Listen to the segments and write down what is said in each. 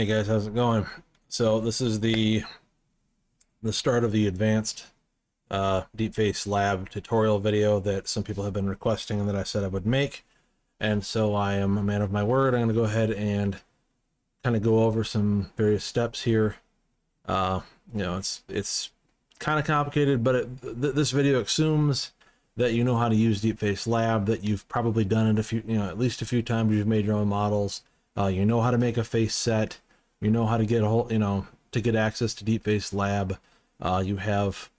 Hey guys, how's it going? So this is the the start of the advanced uh, Deepface Lab tutorial video that some people have been requesting and that I said I would make. And so I am a man of my word. I'm going to go ahead and kind of go over some various steps here. Uh, you know, it's it's kind of complicated, but it, th this video assumes that you know how to use Deepface Lab, that you've probably done it a few, you know, at least a few times. You've made your own models. Uh, you know how to make a face set. You know how to get a whole, you know, to get access to Deepface Lab. Uh, you have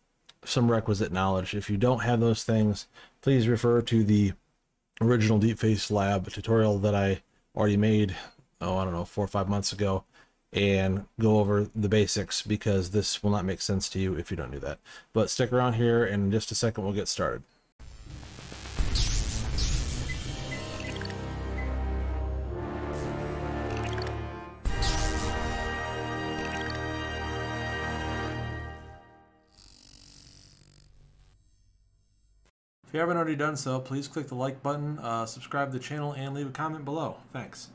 some requisite knowledge. If you don't have those things, please refer to the original Deepface Lab tutorial that I already made, oh, I don't know, four or five months ago, and go over the basics because this will not make sense to you if you don't do that. But stick around here, and in just a second, we'll get started. If you haven't already done so, please click the like button, uh, subscribe to the channel, and leave a comment below. Thanks.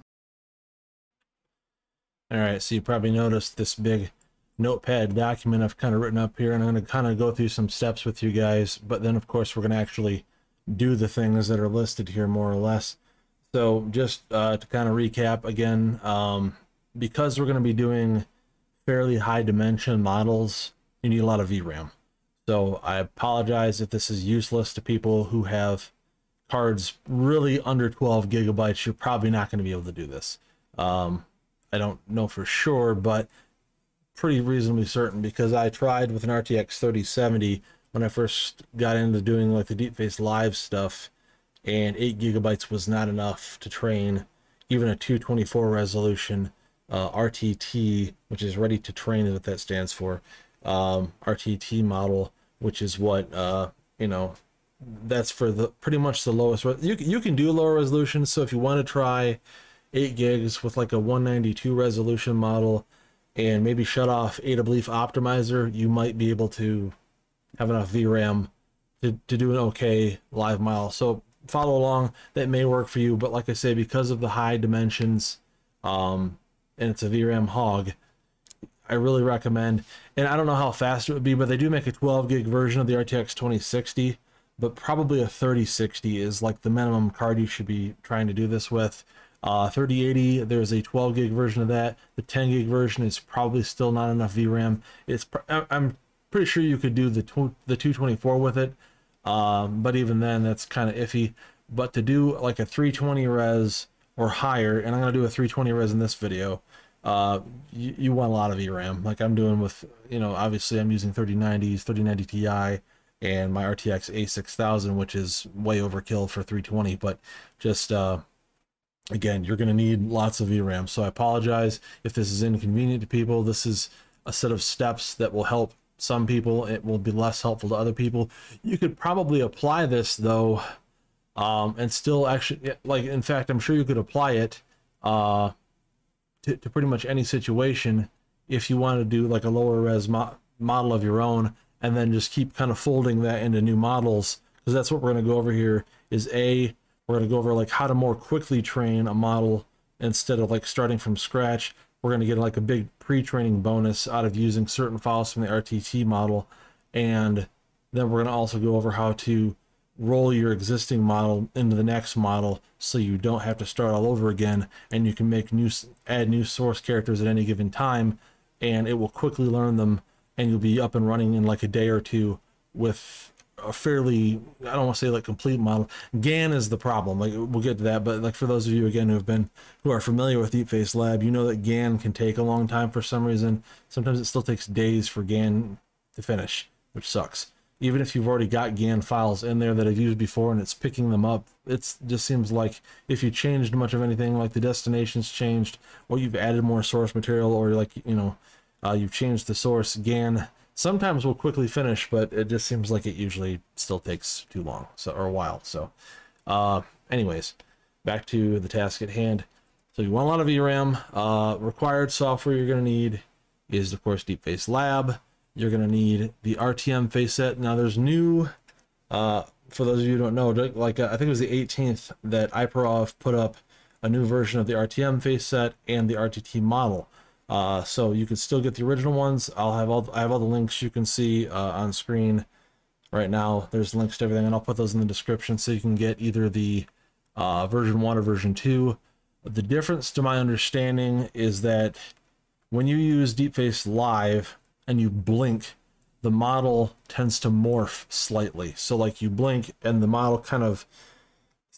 Alright, so you probably noticed this big notepad document I've kind of written up here, and I'm going to kind of go through some steps with you guys, but then of course we're going to actually do the things that are listed here more or less. So just uh, to kind of recap again, um, because we're going to be doing fairly high dimension models, you need a lot of VRAM. So I apologize if this is useless to people who have cards really under 12 gigabytes. You're probably not going to be able to do this. Um, I don't know for sure, but pretty reasonably certain because I tried with an RTX 3070 when I first got into doing like the Deepface Live stuff, and 8 gigabytes was not enough to train even a 224 resolution uh, RTT, which is ready to train, is what that stands for, um, RTT model which is what uh, you know that's for the pretty much the lowest you, you can do lower resolution so if you want to try 8 gigs with like a 192 resolution model and maybe shut off AdaBelief optimizer you might be able to have enough VRAM to, to do an okay live model. So follow along that may work for you but like I say because of the high dimensions um, and it's a VRAM hog I really recommend. And I don't know how fast it would be, but they do make a 12 gig version of the RTX 2060, but probably a 3060 is like the minimum card you should be trying to do this with. Uh, 3080, there's a 12 gig version of that. The 10 gig version is probably still not enough VRAM. It's I'm pretty sure you could do the the 224 with it, um, but even then, that's kind of iffy. But to do like a 320 res or higher, and I'm gonna do a 320 res in this video uh, you, you want a lot of VRAM. Like I'm doing with, you know, obviously I'm using 3090s, 3090 Ti, and my RTX A6000, which is way overkill for 320. But just uh, again, you're going to need lots of VRAM. So I apologize if this is inconvenient to people. This is a set of steps that will help some people. It will be less helpful to other people. You could probably apply this though, um, and still actually, like, in fact, I'm sure you could apply it. Uh, to, to pretty much any situation if you want to do like a lower res mo model of your own and then just keep kind of folding that into new models. Because that's what we're going to go over here is a we're going to go over like how to more quickly train a model instead of like starting from scratch. We're going to get like a big pre-training bonus out of using certain files from the RTT model. And then we're going to also go over how to roll your existing model into the next model so you don't have to start all over again and you can make new add new source characters at any given time and it will quickly learn them and you'll be up and running in like a day or two with a fairly I don't want to say like complete model. GAN is the problem. Like we'll get to that, but like for those of you again who have been who are familiar with Deepface Lab, you know that GAN can take a long time for some reason. Sometimes it still takes days for GAN to finish, which sucks even if you've already got GAN files in there that I've used before and it's picking them up, it just seems like if you changed much of anything, like the destinations changed, or you've added more source material, or like, you know, uh, you've changed the source, GAN sometimes will quickly finish, but it just seems like it usually still takes too long, so or a while. So, uh, anyways, back to the task at hand. So you want a lot of VRAM. Uh, required software you're going to need is, of course, Deepface Lab you're going to need the RTM face set. Now there's new, uh, for those of you who don't know, like uh, I think it was the 18th that iPerov put up a new version of the RTM face set and the RTT model. Uh, so you can still get the original ones. I'll have all I have all the links you can see uh, on screen right now. There's links to everything, and I'll put those in the description so you can get either the uh, version one or version two. The difference, to my understanding, is that when you use DeepFace Live and you blink, the model tends to morph slightly. So, like you blink, and the model kind of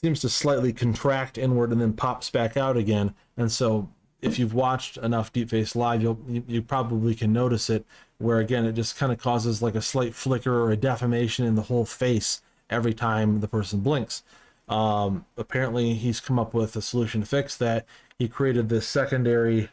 seems to slightly contract inward and then pops back out again. And so if you've watched enough DeepFace Live, you'll you, you probably can notice it. Where again, it just kind of causes like a slight flicker or a deformation in the whole face every time the person blinks. Um, apparently, he's come up with a solution to fix that. He created this secondary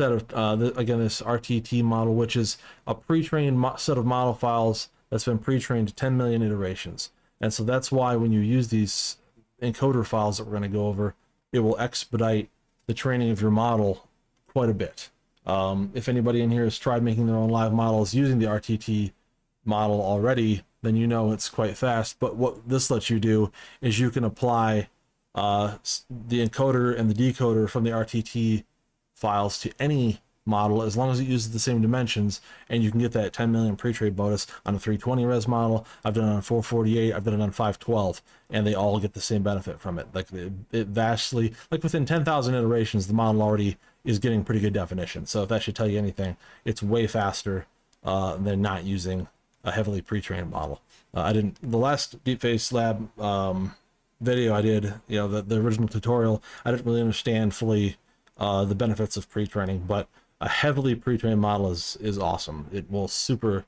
set of uh, again this RTT model, which is a pre-trained set of model files that's been pre-trained to 10 million iterations. And so that's why when you use these encoder files that we're going to go over, it will expedite the training of your model quite a bit. Um, if anybody in here has tried making their own live models using the RTT model already, then you know it's quite fast. But what this lets you do is you can apply uh, the encoder and the decoder from the RTT files to any model as long as it uses the same dimensions and you can get that 10 million pre-trade bonus on a 320 res model. I've done it on 448 i've done it on 512 and they all get the same benefit from it. Like it, it vastly like within 10,000 iterations the model already is getting pretty good definition. So if that should tell you anything it's way faster uh, than not using a heavily pre-trained model. Uh, i didn't the last deepface lab um, video i did you know the, the original tutorial i didn't really understand fully uh, the benefits of pre-training but a heavily pre-trained model is is awesome. It will super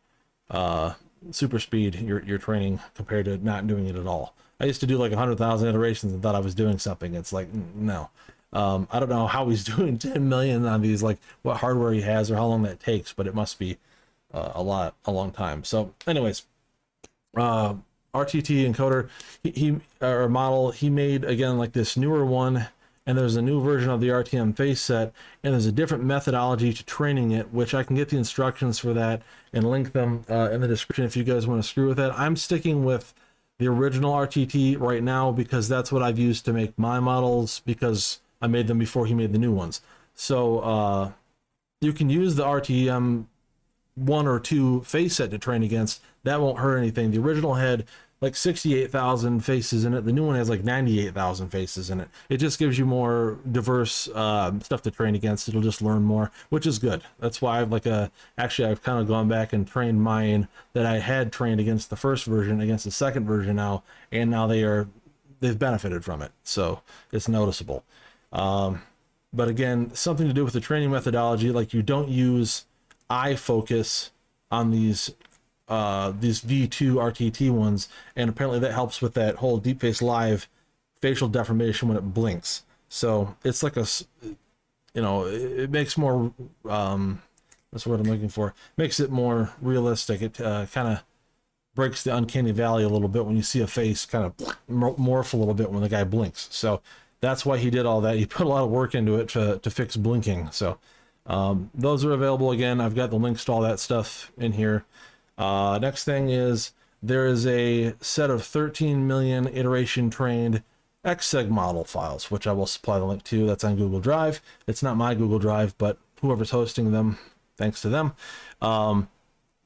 uh, super speed your your training compared to not doing it at all. I used to do like 100,000 iterations and thought I was doing something. It's like no. Um, I don't know how he's doing 10 million on these, like what hardware he has or how long that takes, but it must be uh, a lot, a long time. So, anyways, uh, RTT encoder, he, he or model, he made again like this newer one and there's a new version of the RTM face set, and there's a different methodology to training it, which I can get the instructions for that and link them uh, in the description if you guys want to screw with that. I'm sticking with the original RTT right now because that's what I've used to make my models because I made them before he made the new ones. So uh, you can use the RTM one or two face set to train against. That won't hurt anything. The original had like 68,000 faces in it. The new one has like 98,000 faces in it. It just gives you more diverse uh, stuff to train against. It'll just learn more, which is good. That's why I've like a, actually I've kind of gone back and trained mine that I had trained against the first version, against the second version now, and now they are, they've benefited from it. So it's noticeable. Um, but again, something to do with the training methodology, like you don't use eye focus on these uh, these V2 RTT ones, and apparently that helps with that whole DeepFace Live facial deformation when it blinks. So it's like a, you know, it, makes more, um, that's what I'm looking for, makes it more realistic. It uh, kind of breaks the uncanny valley a little bit when you see a face kind of morph a little bit when the guy blinks. So that's why he did all that. He put a lot of work into it to, to fix blinking. So um, those are available again. I've got the links to all that stuff in here. Uh, next thing is there is a set of 13 million iteration trained XSEG model files, which I will supply the link to. That's on Google Drive. It's not my Google Drive, but whoever's hosting them, thanks to them. Um,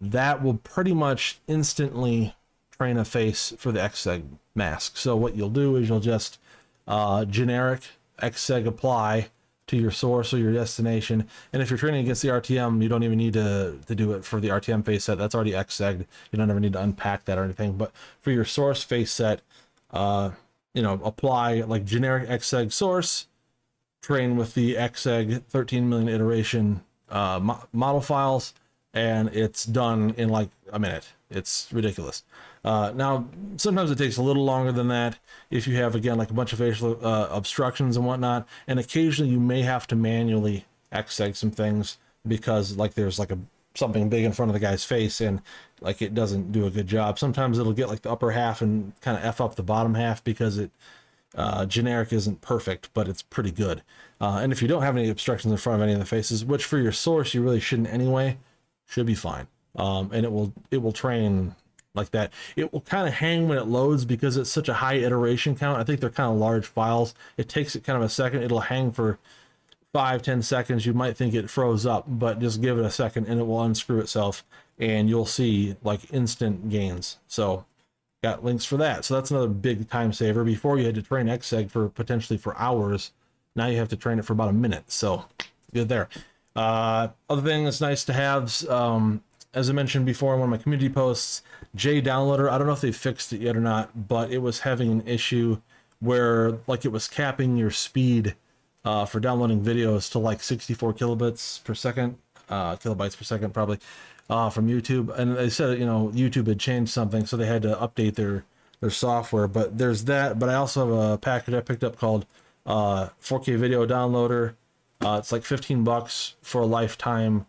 that will pretty much instantly train a face for the XSEG mask. So what you'll do is you'll just uh, generic XSEG apply to your source or your destination. And if you're training against the RTM, you don't even need to, to do it for the RTM face set. That's already XSEG'd. You don't ever need to unpack that or anything. But for your source face set, uh, you know, apply like generic XSEG source, train with the XSEG 13 million iteration uh, mo model files, and it's done in like a minute. It's ridiculous. Uh, now, sometimes it takes a little longer than that if you have, again, like a bunch of facial uh, obstructions and whatnot. And occasionally you may have to manually XSEG some things because like there's like a something big in front of the guy's face and like it doesn't do a good job. Sometimes it'll get like the upper half and kind of F up the bottom half because it uh, generic isn't perfect, but it's pretty good. Uh, and if you don't have any obstructions in front of any of the faces, which for your source you really shouldn't anyway, should be fine. Um, and it will it will train like that. It will kind of hang when it loads because it's such a high iteration count. I think they're kind of large files. It takes it kind of a second. It'll hang for five ten seconds you might think it froze up but just give it a second and it will unscrew itself and you'll see like instant gains so got links for that so that's another big time saver before you had to train xseg for potentially for hours now you have to train it for about a minute so good there uh, other thing that's nice to have um, as i mentioned before in one of my community posts J Downloader, I don't know if they fixed it yet or not but it was having an issue where like it was capping your speed uh, for downloading videos to like 64 kilobits per second, uh, kilobytes per second probably, uh, from YouTube. And they said, you know, YouTube had changed something, so they had to update their their software. But there's that. But I also have a package I picked up called uh, 4K Video Downloader. Uh, it's like 15 bucks for a lifetime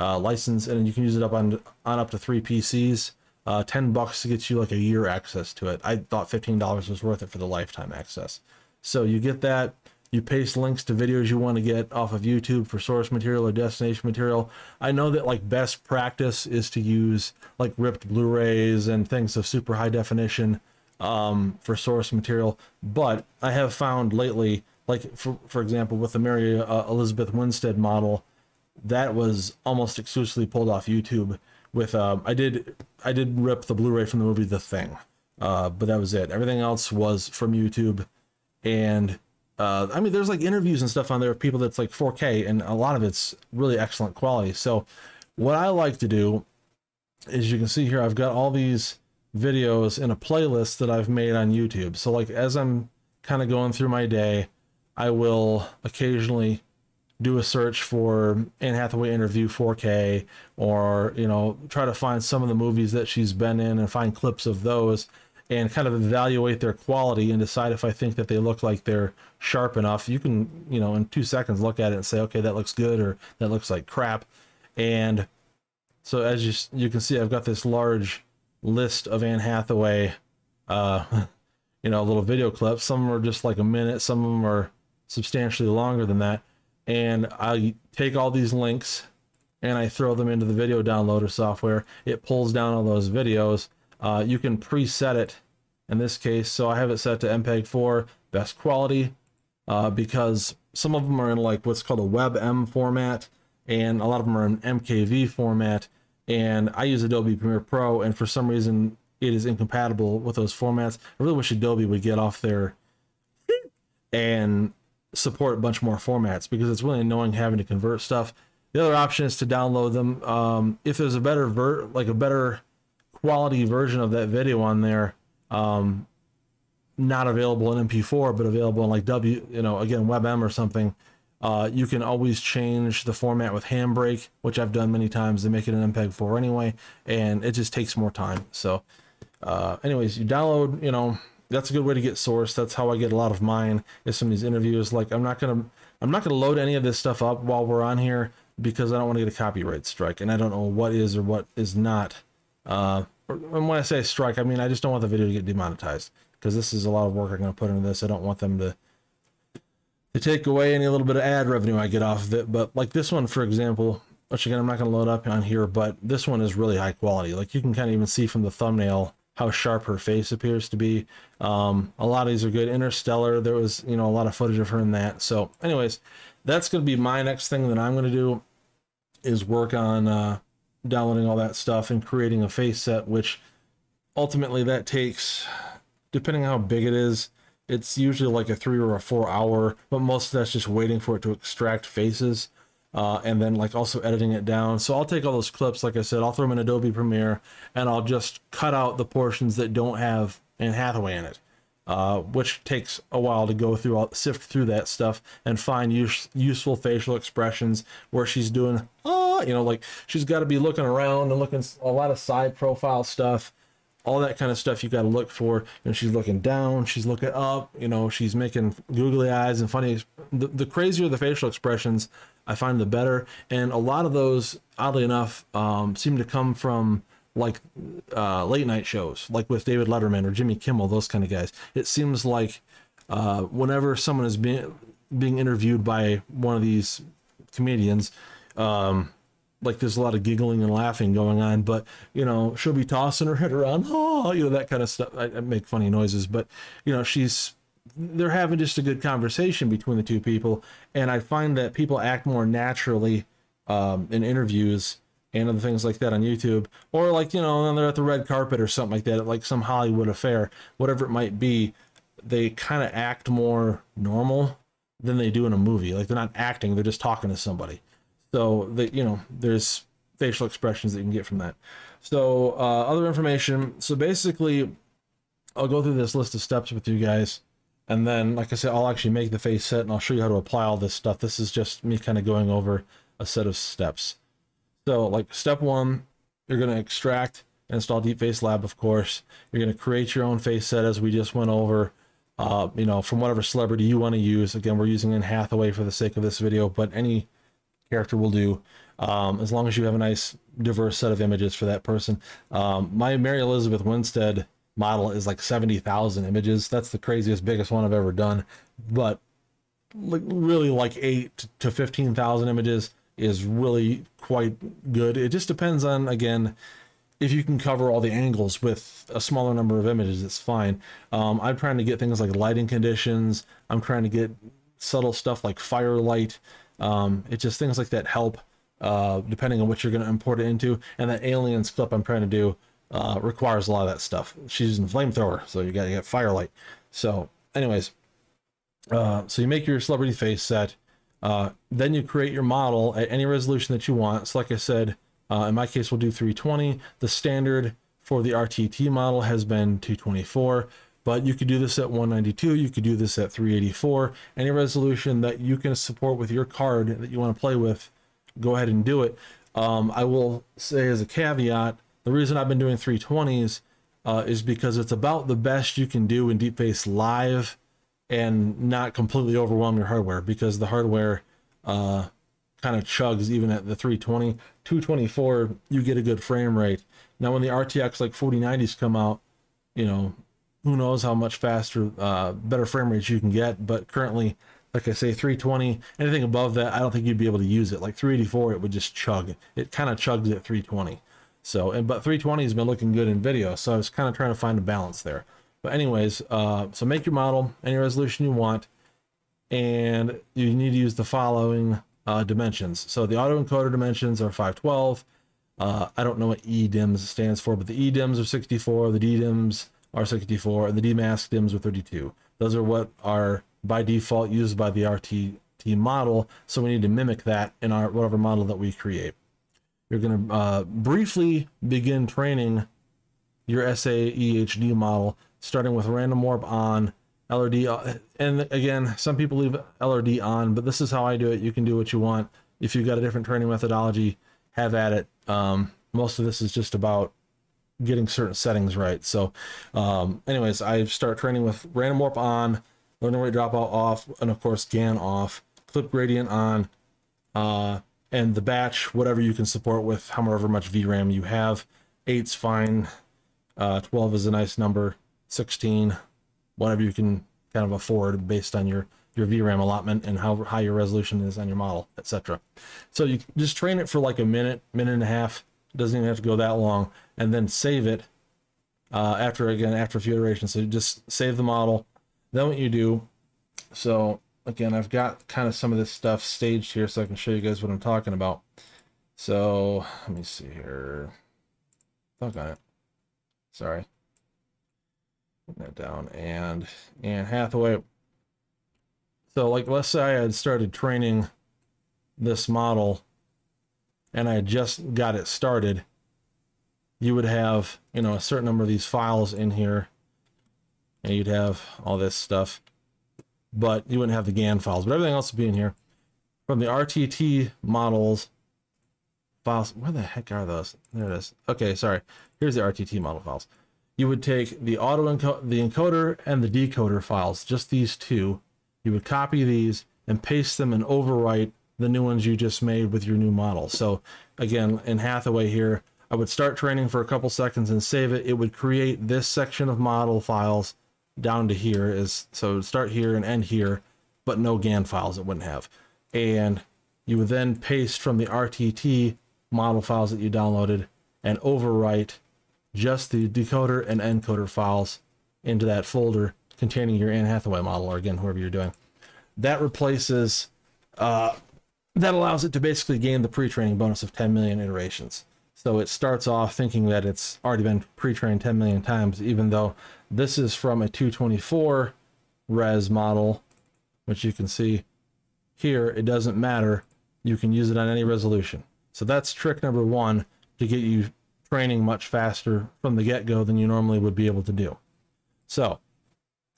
uh, license, and you can use it up on on up to three PCs. Uh, 10 bucks to get you like a year access to it. I thought $15 was worth it for the lifetime access. So you get that. You paste links to videos you want to get off of YouTube for source material or destination material. I know that like best practice is to use like ripped Blu-rays and things of super high definition um, for source material. But I have found lately, like for, for example, with the Mary uh, Elizabeth Winstead model, that was almost exclusively pulled off YouTube. With um, I did I did rip the Blu-ray from the movie The Thing, uh, but that was it. Everything else was from YouTube, and uh, I mean, there's like interviews and stuff on there of people that's like 4K, and a lot of it's really excellent quality. So, what I like to do is you can see here, I've got all these videos in a playlist that I've made on YouTube. So, like, as I'm kind of going through my day, I will occasionally do a search for Anne Hathaway interview 4K or, you know, try to find some of the movies that she's been in and find clips of those and kind of evaluate their quality and decide if I think that they look like they're sharp enough. You can, you know, in two seconds look at it and say, okay, that looks good or that looks like crap. And so as you you can see, I've got this large list of Anne Hathaway, uh, you know, little video clips. Some are just like a minute. Some of them are substantially longer than that. And I take all these links and I throw them into the video downloader software. It pulls down all those videos uh, you can preset it in this case. So I have it set to MPEG 4 best quality uh, because some of them are in like what's called a WebM format and a lot of them are in MKV format. And I use Adobe Premiere Pro and for some reason it is incompatible with those formats. I really wish Adobe would get off there and support a bunch more formats because it's really annoying having to convert stuff. The other option is to download them. Um, if there's a better ver like a better quality version of that video on there um, not available in mp4 but available in like w you know again webm or something uh, you can always change the format with handbrake which i've done many times to make it an mpeg 4 anyway and it just takes more time so uh, anyways you download you know that's a good way to get sourced. that's how i get a lot of mine is from these interviews like i'm not gonna i'm not gonna load any of this stuff up while we're on here because i don't want to get a copyright strike and i don't know what is or what is not uh, and when I say strike, I mean I just don't want the video to get demonetized because this is a lot of work I'm to put into this. I don't want them to to take away any little bit of ad revenue I get off of it. But like this one, for example, which again I'm not to load up on here, but this one is really high quality. Like you can kind of even see from the thumbnail how sharp her face appears to be. Um, a lot of these are good. Interstellar, there was you know a lot of footage of her in that. So, anyways, that's going to be my next thing that I'm going to do is work on. Uh, downloading all that stuff and creating a face set, which ultimately that takes, depending how big it is, it's usually like a three or a four hour, but most of that's just waiting for it to extract faces. Uh, and then like also editing it down. So I'll take all those clips, like I said, I'll throw them in Adobe Premiere and I'll just cut out the portions that don't have Anne Hathaway in it. Uh, which takes a while to go through, sift through that stuff and find use, useful facial expressions where she's doing, oh, you know, like she's got to be looking around and looking a lot of side profile stuff, all that kind of stuff you got to look for. And she's looking down, she's looking up, you know, she's making googly eyes and funny. The, the crazier the facial expressions, I find the better. And a lot of those, oddly enough, um, seem to come from like uh, late night shows, like with David Letterman or Jimmy Kimmel, those kind of guys. It seems like uh, whenever someone is being being interviewed by one of these comedians, um, like there's a lot of giggling and laughing going on, but you know she'll be tossing her head around, oh, you know that kind of stuff. I, I make funny noises, but you know she's they're having just a good conversation between the two people. And I find that people act more naturally um, in interviews and other things like that on YouTube, or like you know, they're at the red carpet or something like that, like some Hollywood affair, whatever it might be. They kind of act more normal than they do in a movie. Like they're not acting; they're just talking to somebody. So they, you know, there's facial expressions that you can get from that. So uh, other information. So basically, I'll go through this list of steps with you guys. And then, like I said, I'll actually make the face set and I'll show you how to apply all this stuff. This is just me kind of going over a set of steps. So like step one, you're going to extract and install Deep Face Lab, of course. You're going to create your own face set as we just went over, uh, you know, from whatever celebrity you want to use. Again, we're using Anne Hathaway for the sake of this video, but any character will do um, as long as you have a nice diverse set of images for that person. Um, my Mary Elizabeth Winstead model is like 70,000 images. That's the craziest, biggest one I've ever done. But like really like eight to 15,000 images is really quite good. It just depends on, again, if you can cover all the angles with a smaller number of images, it's fine. Um, I'm trying to get things like lighting conditions. I'm trying to get subtle stuff like firelight. Um, it's just things like that help, uh, depending on what you're going to import it into. And that aliens clip I'm trying to do uh, requires a lot of that stuff. She's using flamethrower, so you got to get firelight. So, anyways, uh, so you make your celebrity face set. Uh, then you create your model at any resolution that you want. So like I said, uh, in my case, we'll do 320. The standard for the RTT model has been 224, but you could do this at 192. You could do this at 384. Any resolution that you can support with your card that you want to play with, go ahead and do it. Um, I will say as a caveat, the reason I've been doing 320s uh, is because it's about the best you can do in Deep Face Live and not completely overwhelm your hardware because the hardware uh, kind of chugs even at the 320. 224, you get a good frame rate. Now, when the RTX like 4090s come out, you know, who knows how much faster, uh, better frame rates you can get. But currently, like I say, 320, anything above that, I don't think you'd be able to use it. Like 384, it would just chug. It kind of chugs at 320. So, and but 320 has been looking good in video. So I was kind of trying to find a balance there. But anyways, uh, so make your model any resolution you want, and you need to use the following uh, dimensions. So the autoencoder dimensions are 512. Uh, I don't know what EDIMS stands for, but the EDIMS are 64, the DDIMS are 64, and the dmask DIMS are 32. Those are what are by default used by the RTT model, so we need to mimic that in our whatever model that we create. You're going to uh, briefly begin training your SAEHD model starting with random warp on, LRD, uh, and again, some people leave LRD on, but this is how I do it. You can do what you want. If you've got a different training methodology, have at it. Um, most of this is just about getting certain settings right. So, um, anyways, I start training with random warp on, learning rate dropout off, and of course GAN off, clip gradient on, uh, and the batch, whatever you can support with however much VRAM you have. Eight's fine. Uh, 12 is a nice number. 16, whatever you can kind of afford based on your your VRAM allotment and how high your resolution is on your model, etc. So you just train it for like a minute, minute and a half. It doesn't even have to go that long, and then save it uh, after again after a few iterations. So you just save the model. Then what you do. So again, I've got kind of some of this stuff staged here, so I can show you guys what I'm talking about. So let me see here. Fuck on it. Sorry that down and Anne Hathaway. So like let's say I had started training this model and I just got it started, you would have, you know, a certain number of these files in here and you'd have all this stuff, but you wouldn't have the GAN files, but everything else would be in here. From the RTT models files, where the heck are those? There it is. Okay, sorry. Here's the RTT model files you would take the auto the encoder and the decoder files, just these two. You would copy these and paste them and overwrite the new ones you just made with your new model. So again, in Hathaway here, I would start training for a couple seconds and save it. It would create this section of model files down to here is so start here and end here, but no GAN files it wouldn't have. And you would then paste from the RTT model files that you downloaded and overwrite just the decoder and encoder files into that folder, containing your Anne Hathaway model, or again, whoever you're doing. That replaces, uh, that allows it to basically gain the pre-training bonus of 10 million iterations. So it starts off thinking that it's already been pre-trained 10 million times, even though this is from a 224 res model, which you can see here, it doesn't matter. You can use it on any resolution. So that's trick number one to get you training much faster from the get-go than you normally would be able to do. So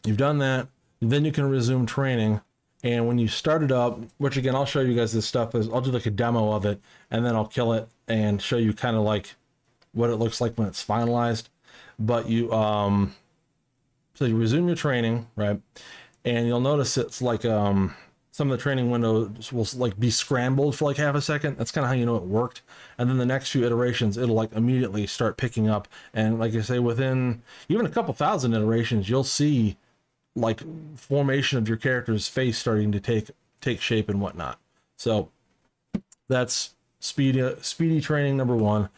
you've done that, then you can resume training. And when you start it up, which again, I'll show you guys this stuff is I'll do like a demo of it and then I'll kill it and show you kind of like what it looks like when it's finalized. But you, um, so you resume your training, right? And you'll notice it's like, um, some of the training windows will like be scrambled for like half a second. That's kind of how you know it worked. And then the next few iterations, it'll like immediately start picking up. And like I say, within even a couple thousand iterations, you'll see like formation of your character's face starting to take take shape and whatnot. So that's speedy speedy training number one.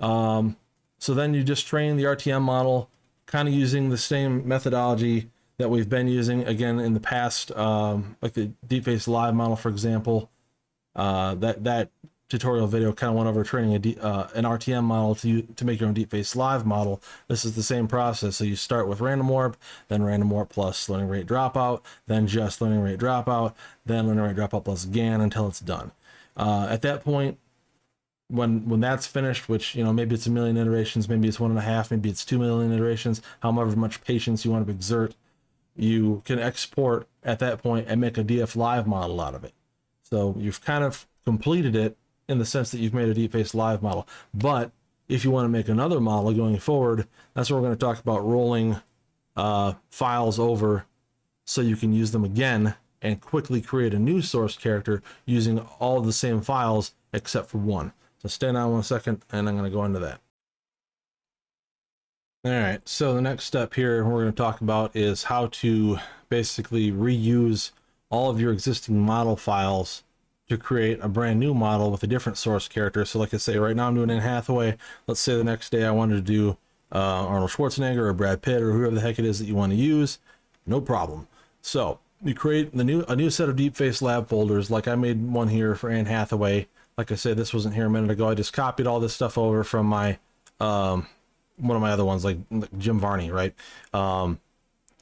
Um, so then you just train the RTM model, kind of using the same methodology that we've been using again in the past, um, like the DeepFace Live model, for example. Uh, that that tutorial video kind of went over training a D, uh, an RTM model to to make your own DeepFace Live model. This is the same process. So you start with random warp, then random warp plus learning rate dropout, then just learning rate dropout, then learning rate dropout plus GAN until it's done. Uh, at that point, when when that's finished, which you know maybe it's a million iterations, maybe it's one and a half, maybe it's two million iterations, however much patience you want to exert, you can export at that point and make a DF Live model out of it. So you've kind of completed it in the sense that you've made a DeepFace Live model. But if you want to make another model going forward, that's what we're going to talk about rolling uh, files over so you can use them again and quickly create a new source character using all the same files except for one. So stand on one second and I'm going to go into that. All right, so the next step here we're going to talk about is how to basically reuse all of your existing model files to create a brand new model with a different source character. So like I say, right now I'm doing Anne Hathaway. Let's say the next day I wanted to do uh, Arnold Schwarzenegger or Brad Pitt or whoever the heck it is that you want to use. No problem. So you create the new a new set of DeepFace Lab folders. Like I made one here for Anne Hathaway. Like I said, this wasn't here a minute ago. I just copied all this stuff over from my um, one of my other ones, like, Jim Varney, right? Um,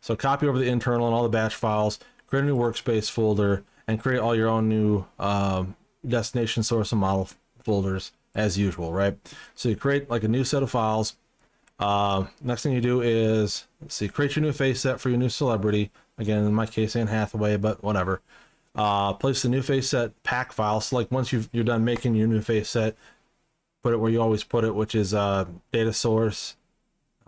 so copy over the internal and all the batch files, create a new workspace folder, and create all your own new um, destination source and model folders as usual, right? So you create like a new set of files. Uh, next thing you do is, see, create your new face set for your new celebrity. Again, in my case, Anne Hathaway, but whatever. Uh, place the new face set pack file. So like once you've, you're done making your new face set, put it where you always put it, which is uh, data source.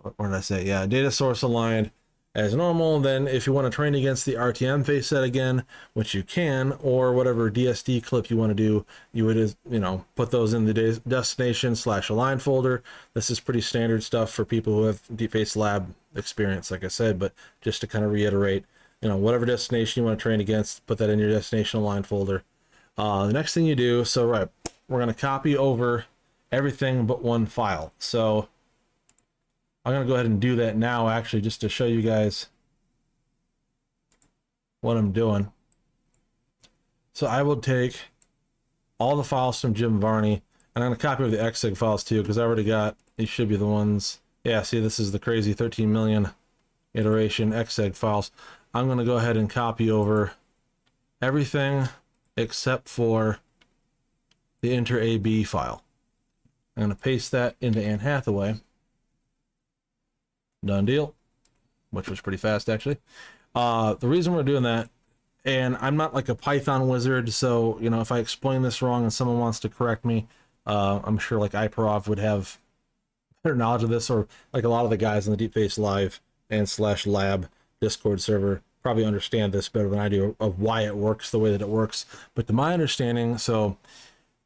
What did I say? Yeah, data source aligned as normal. Then if you want to train against the RTM face set again, which you can, or whatever DSD clip you want to do, you would, you know, put those in the destination slash align folder. This is pretty standard stuff for people who have DeepFace Lab experience, like I said, but just to kind of reiterate, you know, whatever destination you want to train against, put that in your destination align folder. Uh, the next thing you do, so right, we're going to copy over everything but one file. So I'm going to go ahead and do that now, actually, just to show you guys what I'm doing. So I will take all the files from Jim Varney, and I'm going to copy over the XSEG files too, because I already got, these should be the ones. Yeah, see, this is the crazy 13 million iteration XSEG files. I'm going to go ahead and copy over everything except for the inter AB file. I'm going to paste that into Anne Hathaway. Done deal, which was pretty fast actually. Uh, the reason we're doing that, and I'm not like a Python wizard, so you know if I explain this wrong and someone wants to correct me, uh, I'm sure like iperov would have better knowledge of this, or like a lot of the guys in the DeepFace Live and slash Lab Discord server probably understand this better than I do of why it works the way that it works. But to my understanding, so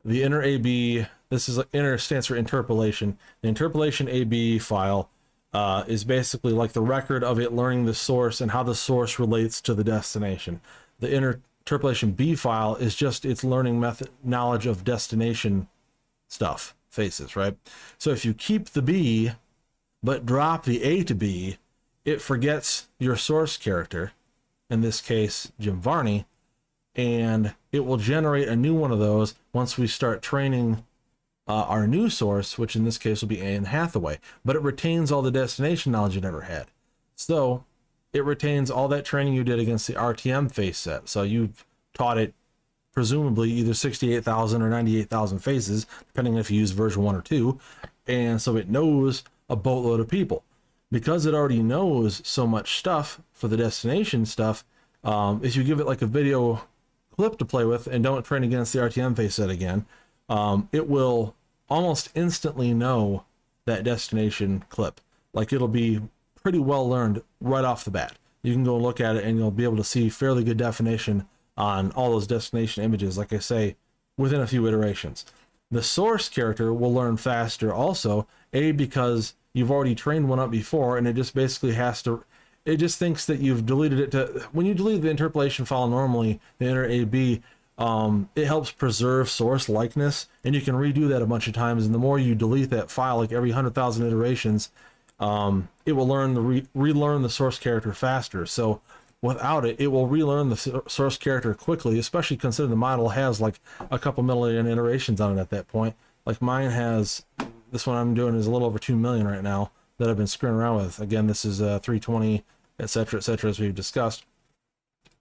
the inter AB this is inter stands for interpolation. The interpolation AB file uh, is basically like the record of it learning the source and how the source relates to the destination. The interpolation B file is just its learning method knowledge of destination stuff, faces, right? So if you keep the B but drop the A to B, it forgets your source character, in this case, Jim Varney, and it will generate a new one of those once we start training uh, our new source, which in this case will be Anne Hathaway, but it retains all the destination knowledge it never had. So it retains all that training you did against the RTM face set. So you've taught it presumably either 68,000 or 98,000 faces, depending if you use version 1 or 2. And so it knows a boatload of people. Because it already knows so much stuff for the destination stuff, um, if you give it like a video clip to play with and don't train against the RTM face set again, um, it will almost instantly know that destination clip. Like it'll be pretty well learned right off the bat. You can go look at it and you'll be able to see fairly good definition on all those destination images, like I say, within a few iterations. The source character will learn faster also, A, because you've already trained one up before and it just basically has to it just thinks that you've deleted it to when you delete the interpolation file normally the inter AB um, it helps preserve source likeness and you can redo that a bunch of times and the more you delete that file like every 100,000 iterations um, it will learn the re- relearn the source character faster. So without it it will relearn the source character quickly especially considering the model has like a couple million iterations on it at that point. Like mine has this one I'm doing is a little over 2 million right now that I've been screwing around with again this is uh, 320 etc etc as we've discussed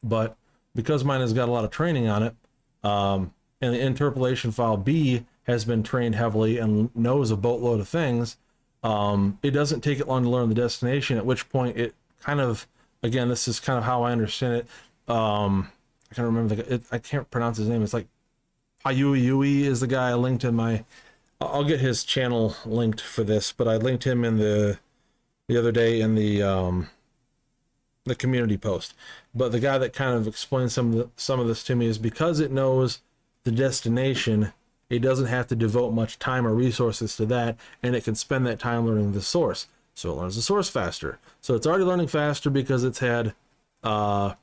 but because mine has got a lot of training on it um, and the interpolation file B has been trained heavily and knows a boatload of things. Um, it doesn't take it long to learn the destination, at which point it kind of, again, this is kind of how I understand it. Um, I can't remember the, it, I can't pronounce his name. It's like Payui Yui is the guy I linked in my, I'll get his channel linked for this, but I linked him in the, the other day in the, um, the community post. But the guy that kind of explains some of the, some of this to me is because it knows the destination, it doesn't have to devote much time or resources to that, and it can spend that time learning the source. So it learns the source faster. So it's already learning faster because it's had, uh,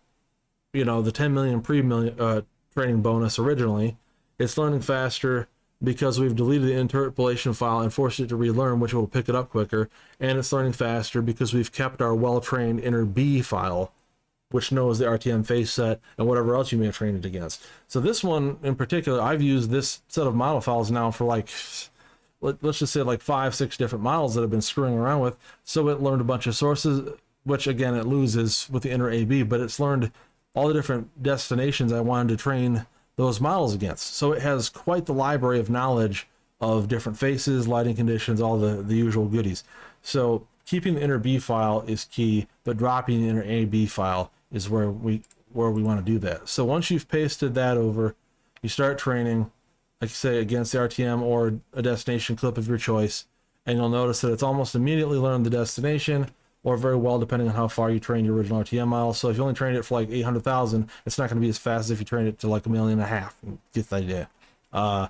you know, the 10 million pre million uh, training bonus originally. It's learning faster because we've deleted the interpolation file and forced it to relearn, which will pick it up quicker. And it's learning faster because we've kept our well-trained inter B file, which knows the RTM face set and whatever else you may have trained it against. So this one in particular, I've used this set of model files now for like, let's just say like five, six different models that I've been screwing around with. So it learned a bunch of sources, which again, it loses with the inter AB, but it's learned all the different destinations I wanted to train those models against. So it has quite the library of knowledge of different faces, lighting conditions, all the, the usual goodies. So keeping the inter B file is key, but dropping the inter AB file is where we where we want to do that. So once you've pasted that over, you start training, like I say, against the RTM or a destination clip of your choice, and you'll notice that it's almost immediately learned the destination or very well depending on how far you train your original RTM model. So if you only trained it for like 800,000, it's not going to be as fast as if you trained it to like a million and a half. Get the idea. Uh,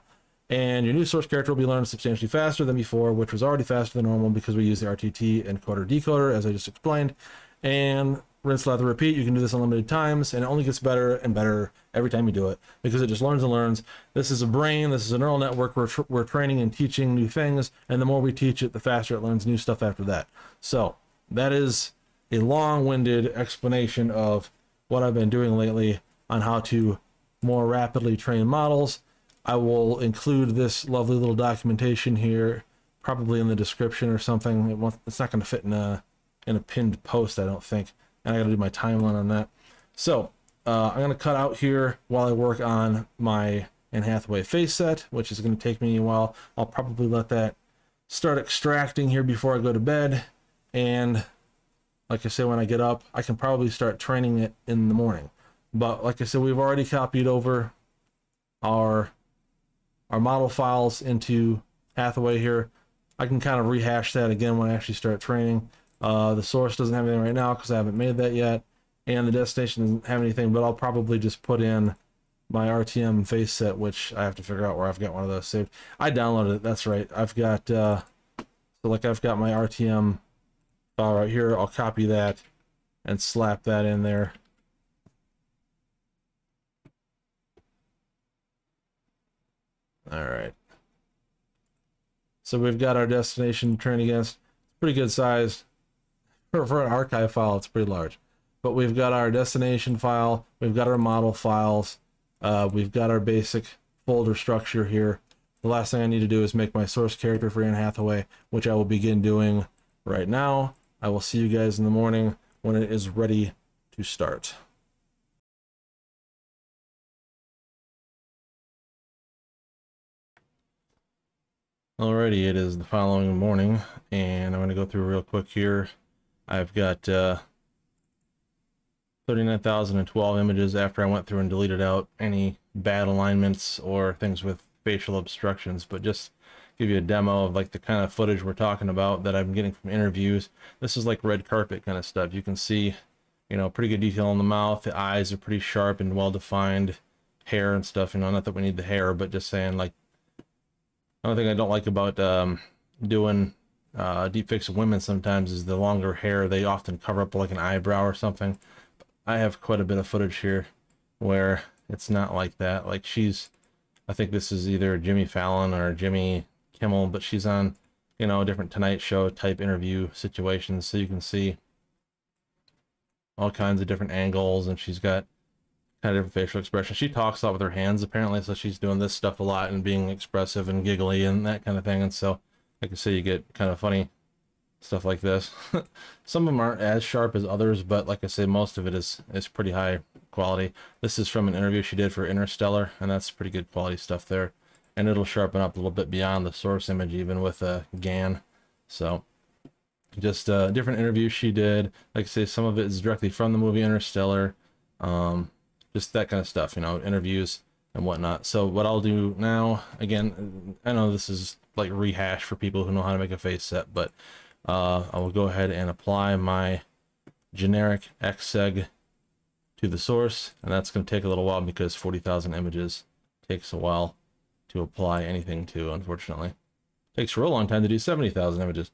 and your new source character will be learned substantially faster than before, which was already faster than normal because we use the RTT encoder decoder, as I just explained. And rinse, lather, repeat. You can do this unlimited times, and it only gets better and better every time you do it because it just learns and learns. This is a brain. This is a neural network. We're, tr we're training and teaching new things, and the more we teach it, the faster it learns new stuff after that. So that is a long-winded explanation of what I've been doing lately on how to more rapidly train models. I will include this lovely little documentation here, probably in the description or something. It it's not going to fit in a in a pinned post, I don't think. And I got to do my timeline on that. So uh, I'm going to cut out here while I work on my Anne Hathaway face set, which is going to take me a while. I'll probably let that start extracting here before I go to bed and like I said, when I get up, I can probably start training it in the morning. But like I said, we've already copied over our our model files into Hathaway here. I can kind of rehash that again when I actually start training. Uh, the source doesn't have anything right now because I haven't made that yet. And the destination doesn't have anything, but I'll probably just put in my RTM face set, which I have to figure out where I've got one of those saved. I downloaded it, that's right. I've got, uh, so like I've got my RTM file right here. I'll copy that and slap that in there. All right. So we've got our destination train against. Pretty good size. for, for an archive file, it's pretty large. But we've got our destination file, we've got our model files, uh, we've got our basic folder structure here. The last thing I need to do is make my source character for Anne Hathaway, which I will begin doing right now. I will see you guys in the morning when it is ready to start. Alrighty, it is the following morning, and I'm going to go through real quick here. I've got uh, 39,012 images after I went through and deleted out any bad alignments or things with facial obstructions, but just give you a demo of like the kind of footage we're talking about that I'm getting from interviews. This is like red carpet kind of stuff. You can see, you know, pretty good detail on the mouth. The eyes are pretty sharp and well defined. Hair and stuff, you know, not that we need the hair, but just saying like, another thing I don't like about um, doing uh, deep fakes of women sometimes is the longer hair. They often cover up like an eyebrow or something. I have quite a bit of footage here where it's not like that. Like she's, I think this is either Jimmy Fallon or Jimmy Kimmel, but she's on, you know, a different Tonight Show type interview situations. So you can see all kinds of different angles and she's got kind of different facial expressions. She talks a lot with her hands apparently, so she's doing this stuff a lot and being expressive and giggly and that kind of thing. And so, like I say, you get kind of funny stuff like this. Some of them aren't as sharp as others, but like I say, most of it is is pretty high quality. This is from an interview she did for Interstellar, and that's pretty good quality stuff there. And it'll sharpen up a little bit beyond the source image, even with a GAN. So, just a different interview she did. Like I say, some of it is directly from the movie Interstellar. Um, just that kind of stuff, you know, interviews and whatnot. So what I'll do now, again, I know this is like rehash for people who know how to make a face set, but uh, I will go ahead and apply my generic XSEG to the source, and that's going to take a little while because 40,000 images takes a while to apply anything to, unfortunately. It takes a real long time to do 70,000 images.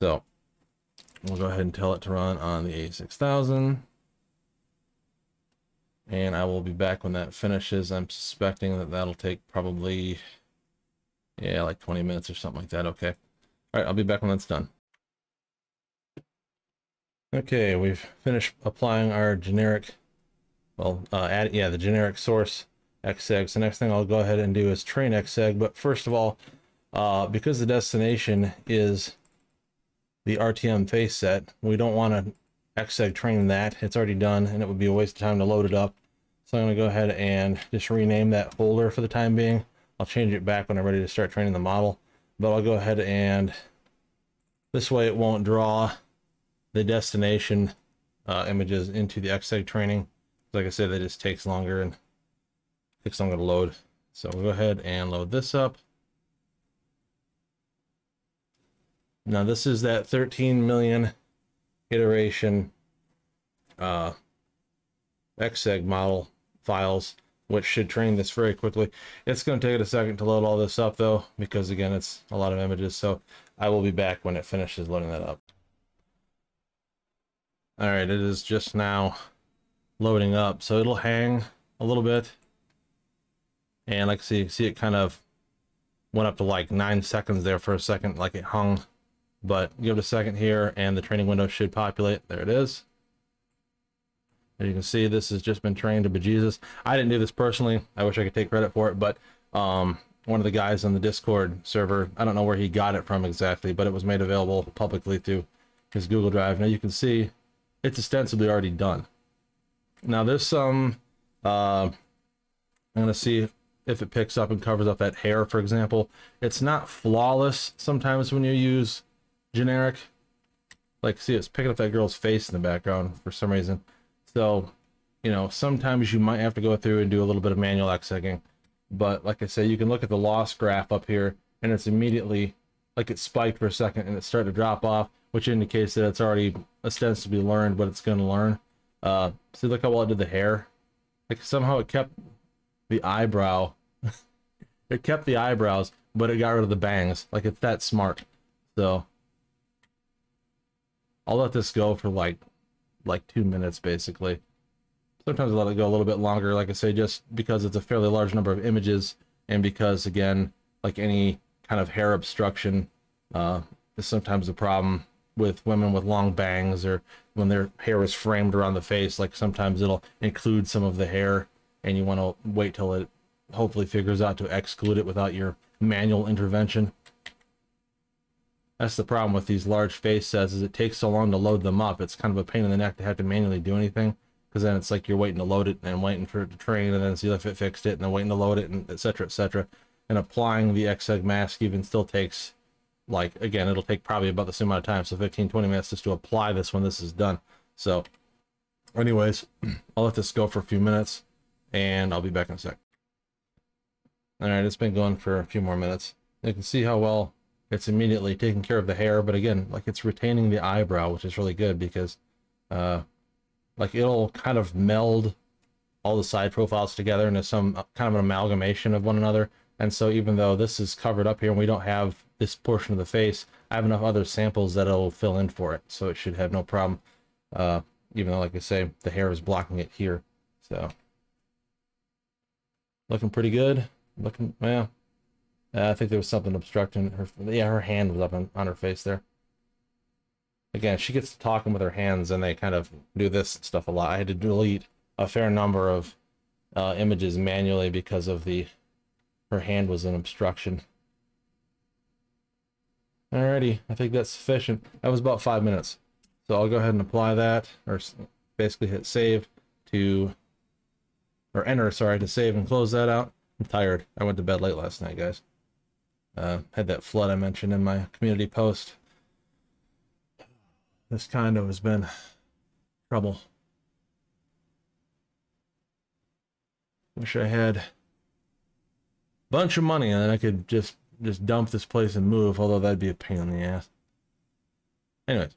So we'll go ahead and tell it to run on the A6000. And I will be back when that finishes. I'm suspecting that that'll take probably, yeah, like 20 minutes or something like that. Okay. All right, I'll be back when that's done. Okay, we've finished applying our generic, well, uh, add, yeah, the generic source XSEG. So next thing I'll go ahead and do is train XSEG. But first of all, uh, because the destination is the RTM face set, we don't want to XSEG train that. It's already done, and it would be a waste of time to load it up. So I'm going to go ahead and just rename that folder for the time being. I'll change it back when I'm ready to start training the model. But I'll go ahead and this way it won't draw the destination uh, images into the XSEG training. Like I said, that just takes longer and takes longer to load. So we'll go ahead and load this up. Now this is that 13 million iteration uh, XSEG model files, which should train this very quickly. It's going to take it a second to load all this up though, because again, it's a lot of images. So I will be back when it finishes loading that up. All right, it is just now loading up. So it'll hang a little bit. And like see, see it kind of went up to like nine seconds there for a second, like it hung. But give it a second here and the training window should populate. There it is. As you can see, this has just been trained to bejesus. I didn't do this personally. I wish I could take credit for it, but um, one of the guys on the Discord server, I don't know where he got it from exactly, but it was made available publicly through his Google Drive. Now you can see it's ostensibly already done. Now there's some, uh, I'm going to see if it picks up and covers up that hair, for example. It's not flawless sometimes when you use generic. Like, see, it's picking up that girl's face in the background for some reason. So, you know, sometimes you might have to go through and do a little bit of manual XSEGing. But like I said, you can look at the loss graph up here, and it's immediately, like it spiked for a second and it started to drop off which indicates that it's already ostensibly learned what it's going to learn. Uh, see, look how well it did the hair. Like somehow it kept the eyebrow. it kept the eyebrows, but it got rid of the bangs. Like it's that smart. So I'll let this go for like like two minutes basically. Sometimes I let it go a little bit longer, like I say, just because it's a fairly large number of images, and because again, like any kind of hair obstruction uh, is sometimes a problem with women with long bangs or when their hair is framed around the face. Like sometimes it'll include some of the hair, and you want to wait till it hopefully figures out to exclude it without your manual intervention. That's the problem with these large face sets is it takes so long to load them up. It's kind of a pain in the neck to have to manually do anything because then it's like you're waiting to load it and waiting for it to train and then see if it fixed it and then waiting to load it and etc etc. And applying the XSEG mask even still takes like again it'll take probably about the same amount of time so 15 20 minutes just to apply this when this is done so anyways i'll let this go for a few minutes and i'll be back in a sec all right it's been going for a few more minutes you can see how well it's immediately taking care of the hair but again like it's retaining the eyebrow which is really good because uh like it'll kind of meld all the side profiles together into some kind of an amalgamation of one another and so even though this is covered up here and we don't have this portion of the face, I have enough other samples that it'll fill in for it. So it should have no problem. Uh, even though, like I say, the hair is blocking it here. So looking pretty good. Looking, yeah. uh, I think there was something obstructing her. Yeah, her hand was up on, on her face there. Again, she gets to talking with her hands and they kind of do this stuff a lot. I had to delete a fair number of uh, images manually because of the her hand was an obstruction. Alrighty, I think that's sufficient. That was about five minutes. So I'll go ahead and apply that, or basically hit save to, or enter, sorry, to save and close that out. I'm tired. I went to bed late last night, guys. Uh, had that flood I mentioned in my community post. This kind of has been trouble. Wish I had a bunch of money and then I could just just dump this place and move, although that'd be a pain in the ass. Anyways.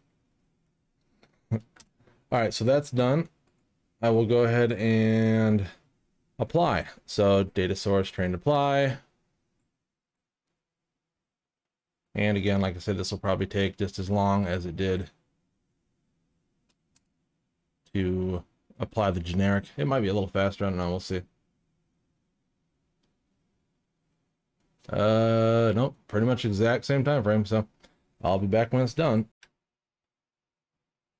Alright, so that's done. I will go ahead and apply. So data source trained apply. And again, like I said, this will probably take just as long as it did to apply the generic. It might be a little faster, I don't know, we'll see. Uh, nope, pretty much exact same time frame, so I'll be back when it's done.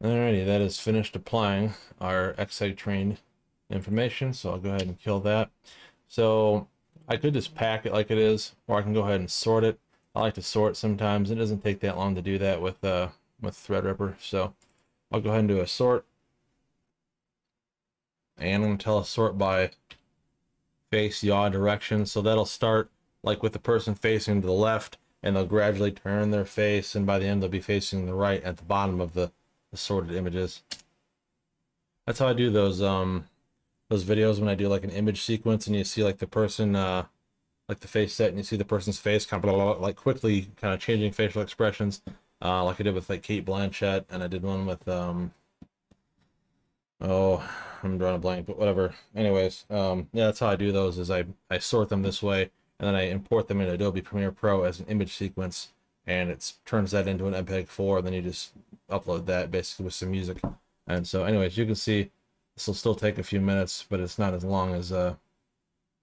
Alrighty, that is finished applying our XSEG trained information, so I'll go ahead and kill that. So I could just pack it like it is, or I can go ahead and sort it. I like to sort sometimes. It doesn't take that long to do that with uh with Threadripper, so I'll go ahead and do a sort. And I'm gonna tell a sort by face yaw direction, so that'll start like with the person facing to the left and they'll gradually turn their face and by the end they'll be facing the right at the bottom of the, the sorted images. That's how I do those um those videos when I do like an image sequence and you see like the person uh like the face set and you see the person's face kind of blah, blah, blah, like quickly kind of changing facial expressions uh like I did with like Cate Blanchett and I did one with um oh I'm drawing a blank but whatever anyways um yeah that's how I do those is I I sort them this way and then I import them in Adobe Premiere Pro as an image sequence, and it turns that into an MPEG 4, and then you just upload that basically with some music. And so, anyways, you can see this will still take a few minutes, but it's not as long as uh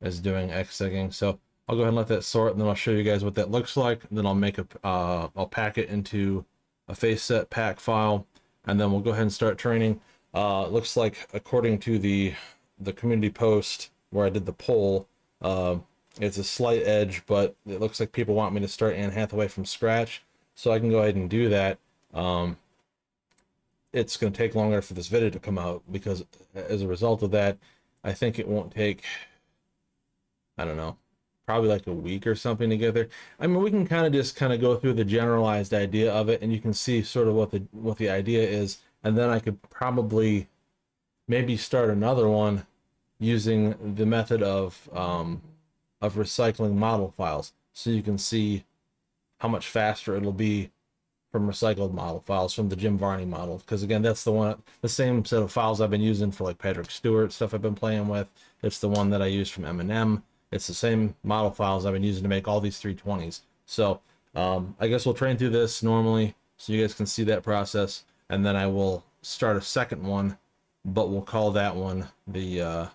as doing XSEGing. So I'll go ahead and let that sort, and then I'll show you guys what that looks like. And then I'll make a uh, I'll pack it into a face set pack file, and then we'll go ahead and start training. Uh, looks like according to the the community post where I did the poll, uh, it's a slight edge, but it looks like people want me to start Anne Hathaway from scratch, so I can go ahead and do that. Um, it's going to take longer for this video to come out because as a result of that, I think it won't take, I don't know, probably like a week or something to get there. I mean, we can kind of just kind of go through the generalized idea of it and you can see sort of what the, what the idea is. And then I could probably maybe start another one using the method of, um, of recycling model files so you can see how much faster it'll be from recycled model files from the Jim Varney model because again that's the one the same set of files I've been using for like Patrick Stewart stuff I've been playing with. It's the one that I used from Eminem it's the same model files I've been using to make all these 320s so um, I guess we'll train through this normally so you guys can see that process and then I will start a second one but we'll call that one the uh,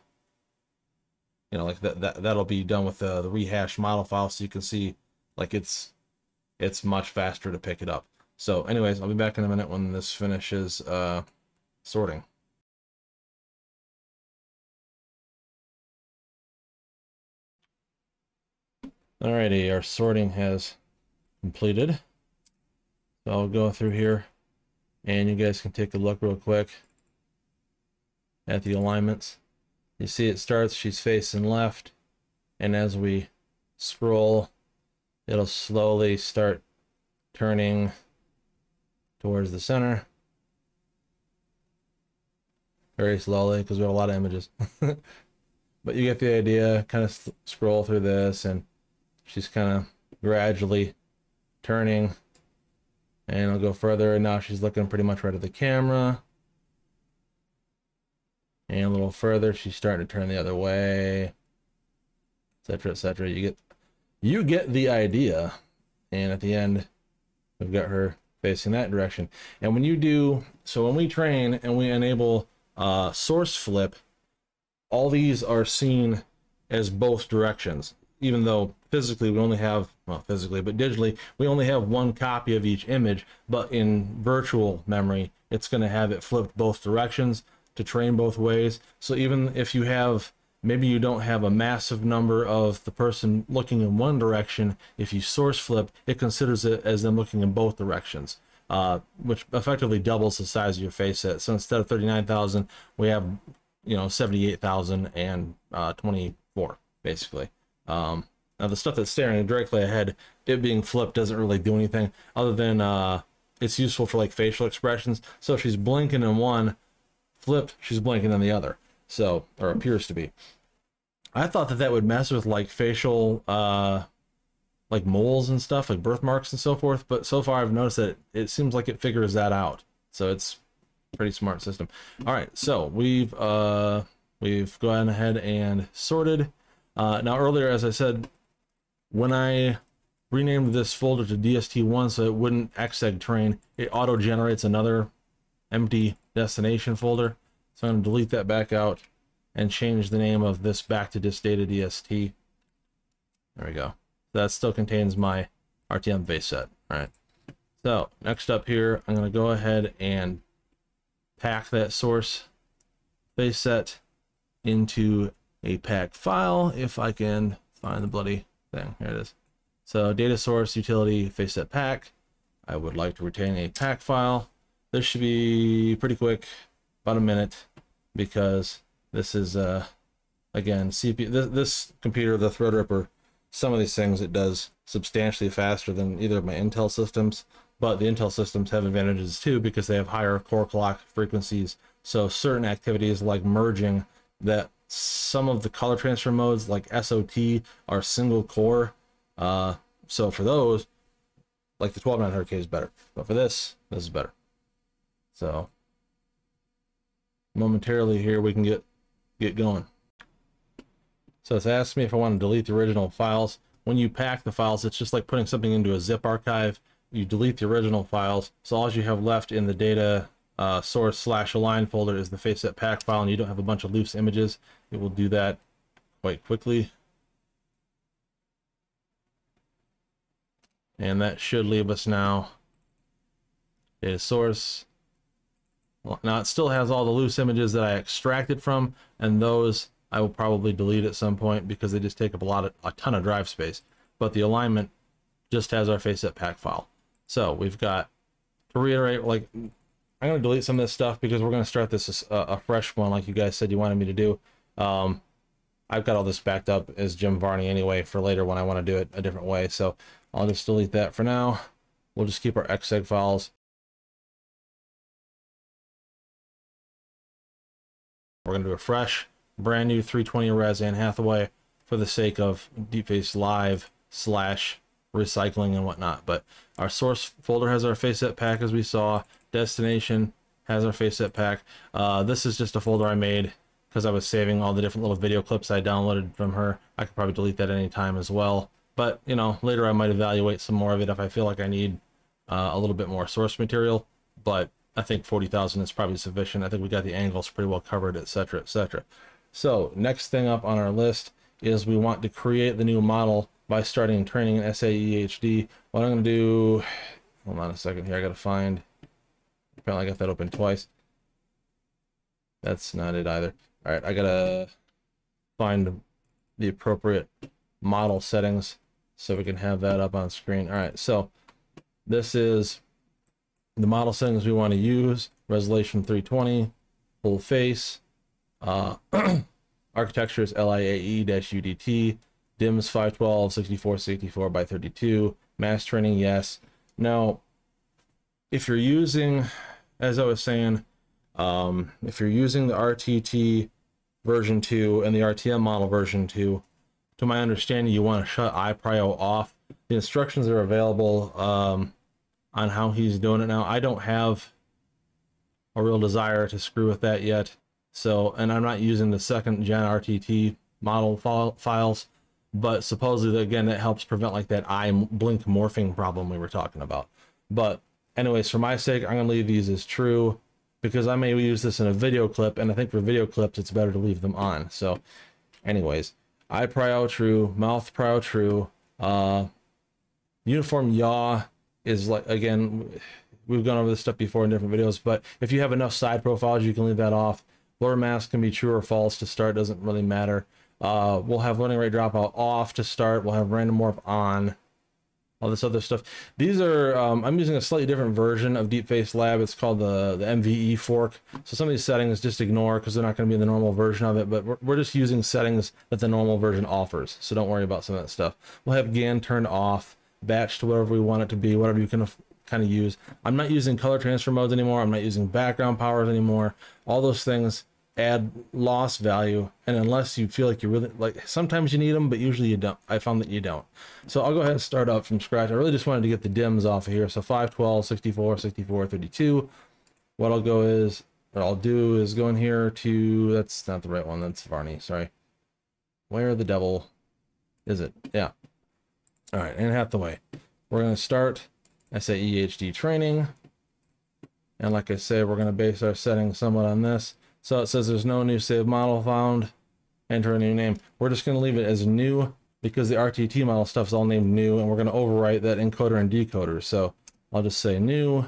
you know, like that, that that'll be done with the, the rehash model file so you can see like it's it's much faster to pick it up. So anyways, I'll be back in a minute when this finishes uh, sorting. Alrighty, our sorting has completed. So I'll go through here and you guys can take a look real quick at the alignments. You see it starts, she's facing left, and as we scroll, it'll slowly start turning towards the center. Very slowly, because we have a lot of images. but you get the idea, kind of scroll through this, and she's kind of gradually turning and I'll go further and now she's looking pretty much right at the camera and a little further she's starting to turn the other way etc etc you get you get the idea and at the end we've got her facing that direction. And when you do so when we train and we enable uh, source flip all these are seen as both directions even though physically we only have well physically but digitally we only have one copy of each image. But in virtual memory it's going to have it flipped both directions to train both ways. So even if you have maybe you don't have a massive number of the person looking in one direction if you source flip it considers it as them looking in both directions uh, which effectively doubles the size of your face set so instead of 39,000 we have you know 78,000 and uh, 24 basically um, now the stuff that's staring directly ahead, it being flipped doesn't really do anything other than uh, it's useful for like facial expressions. So if she's blinking in one, flipped, she's blinking in the other. So, or appears to be. I thought that that would mess with like facial, uh, like moles and stuff, like birthmarks and so forth. But so far I've noticed that it seems like it figures that out. So it's pretty smart system. All right, so we've uh, we've gone ahead and sorted uh, now earlier, as I said, when I renamed this folder to DST1 so it wouldn't XSEG train, it auto generates another empty destination folder. So I'm going to delete that back out and change the name of this back to this data DST. There we go. That still contains my RTM base set. All right. So next up here, I'm going to go ahead and pack that source base set into a pack file if I can find the bloody thing. Here it is. So data source utility face set pack. I would like to retain a pack file. This should be pretty quick, about a minute, because this is uh again CPU. This, this computer, the Threadripper, some of these things it does substantially faster than either of my Intel systems. But the Intel systems have advantages too because they have higher core clock frequencies. So certain activities like merging that some of the color transfer modes like SOT are single core. Uh, so for those, like the 12900K is better. But for this, this is better. So momentarily here we can get get going. So it's asked me if I want to delete the original files. When you pack the files, it's just like putting something into a zip archive. You delete the original files, so all you have left in the data uh, source slash align folder is the FaceSet pack file and you don't have a bunch of loose images, it will do that quite quickly. And that should leave us now data source. Now it still has all the loose images that I extracted from, and those I will probably delete at some point because they just take up a lot of a ton of drive space. But the alignment just has our FaceSet pack file. So we've got to reiterate, like I'm going to delete some of this stuff because we're going to start this uh, a fresh one like you guys said you wanted me to do. Um, I've got all this backed up as Jim Varney anyway for later when I want to do it a different way. So I'll just delete that for now. We'll just keep our xseg files. We're going to do a fresh, brand new 320 res Anne Hathaway for the sake of DeepFace Live slash recycling and whatnot. But our source folder has our FaceSet pack as we saw. Destination has our FaceSet pack. Uh, this is just a folder I made because I was saving all the different little video clips I downloaded from her. I could probably delete that any time as well. But, you know, later I might evaluate some more of it if I feel like I need uh, a little bit more source material. But I think 40,000 is probably sufficient. I think we got the angles pretty well covered, etc., etc. So next thing up on our list is we want to create the new model by starting training in SAE HD. What I'm going to do hold on a second here. I gotta find. Apparently, I got that open twice. That's not it either. All right, I gotta find the appropriate model settings so we can have that up on screen. All right, so this is the model settings we want to use. Resolution 320, full face, uh, architecture is LIAE-UDT, DIMS 512, 64, 64 by 32, mass training, yes. Now, if you're using, as I was saying, um, if you're using the RTT version 2 and the RTM model version 2, to my understanding, you want to shut iPrio off. The instructions are available um, on how he's doing it now. I don't have a real desire to screw with that yet. So, and I'm not using the second gen RTT model file, files, but supposedly, again, that helps prevent like that eye blink morphing problem we were talking about. But anyways, for my sake, I'm going to leave these as true because I may use this in a video clip, and I think for video clips, it's better to leave them on. So anyways, eye prio true, mouth prio true, uh, uniform yaw is like, again, we've gone over this stuff before in different videos, but if you have enough side profiles, you can leave that off. Blur mask can be true or false to start, doesn't really matter. Uh, we'll have learning rate dropout off to start. We'll have random warp on. All this other stuff. These are, um, I'm using a slightly different version of DeepFace Lab. It's called the, the MVE fork. So some of these settings just ignore because they're not going to be in the normal version of it, but we're, we're just using settings that the normal version offers. So don't worry about some of that stuff. We'll have GAN turned off, batch to whatever we want it to be, whatever you can kind of use. I'm not using color transfer modes anymore. I'm not using background powers anymore. All those things add loss value. And unless you feel like you really like sometimes you need them but usually you don't. I found that you don't. So i'll go ahead and start up from scratch. I really just wanted to get the dims off of here. So 512 64 64 32 what i'll go is what i'll do is go in here to that's not the right one. That's varney. Sorry. Where the devil is it? Yeah all right Anne Hathaway we're going to start saehd training and like i say we're going to base our settings somewhat on this so it says there's no new save model found. Enter a new name. We're just going to leave it as new because the RTT model stuff is all named new and we're going to overwrite that encoder and decoder. So I'll just say new,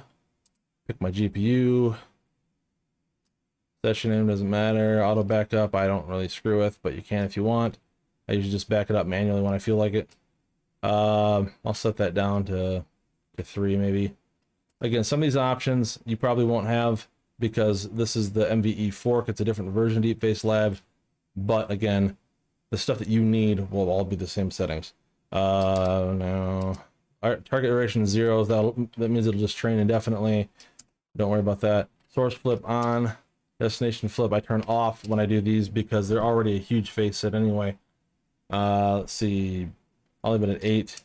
pick my GPU. Session name doesn't matter. Auto backup, I don't really screw with, but you can if you want. I usually just back it up manually when I feel like it. Uh, I'll set that down to, to three maybe. Again, some of these options you probably won't have because this is the MVE fork. It's a different version of DeepFace Lab. But again, the stuff that you need will all be the same settings. Uh, no. Right, target duration zero. That that means it'll just train indefinitely. Don't worry about that. Source flip on. Destination flip I turn off when I do these because they're already a huge face set anyway. Uh, let's see. I'll leave it at 8.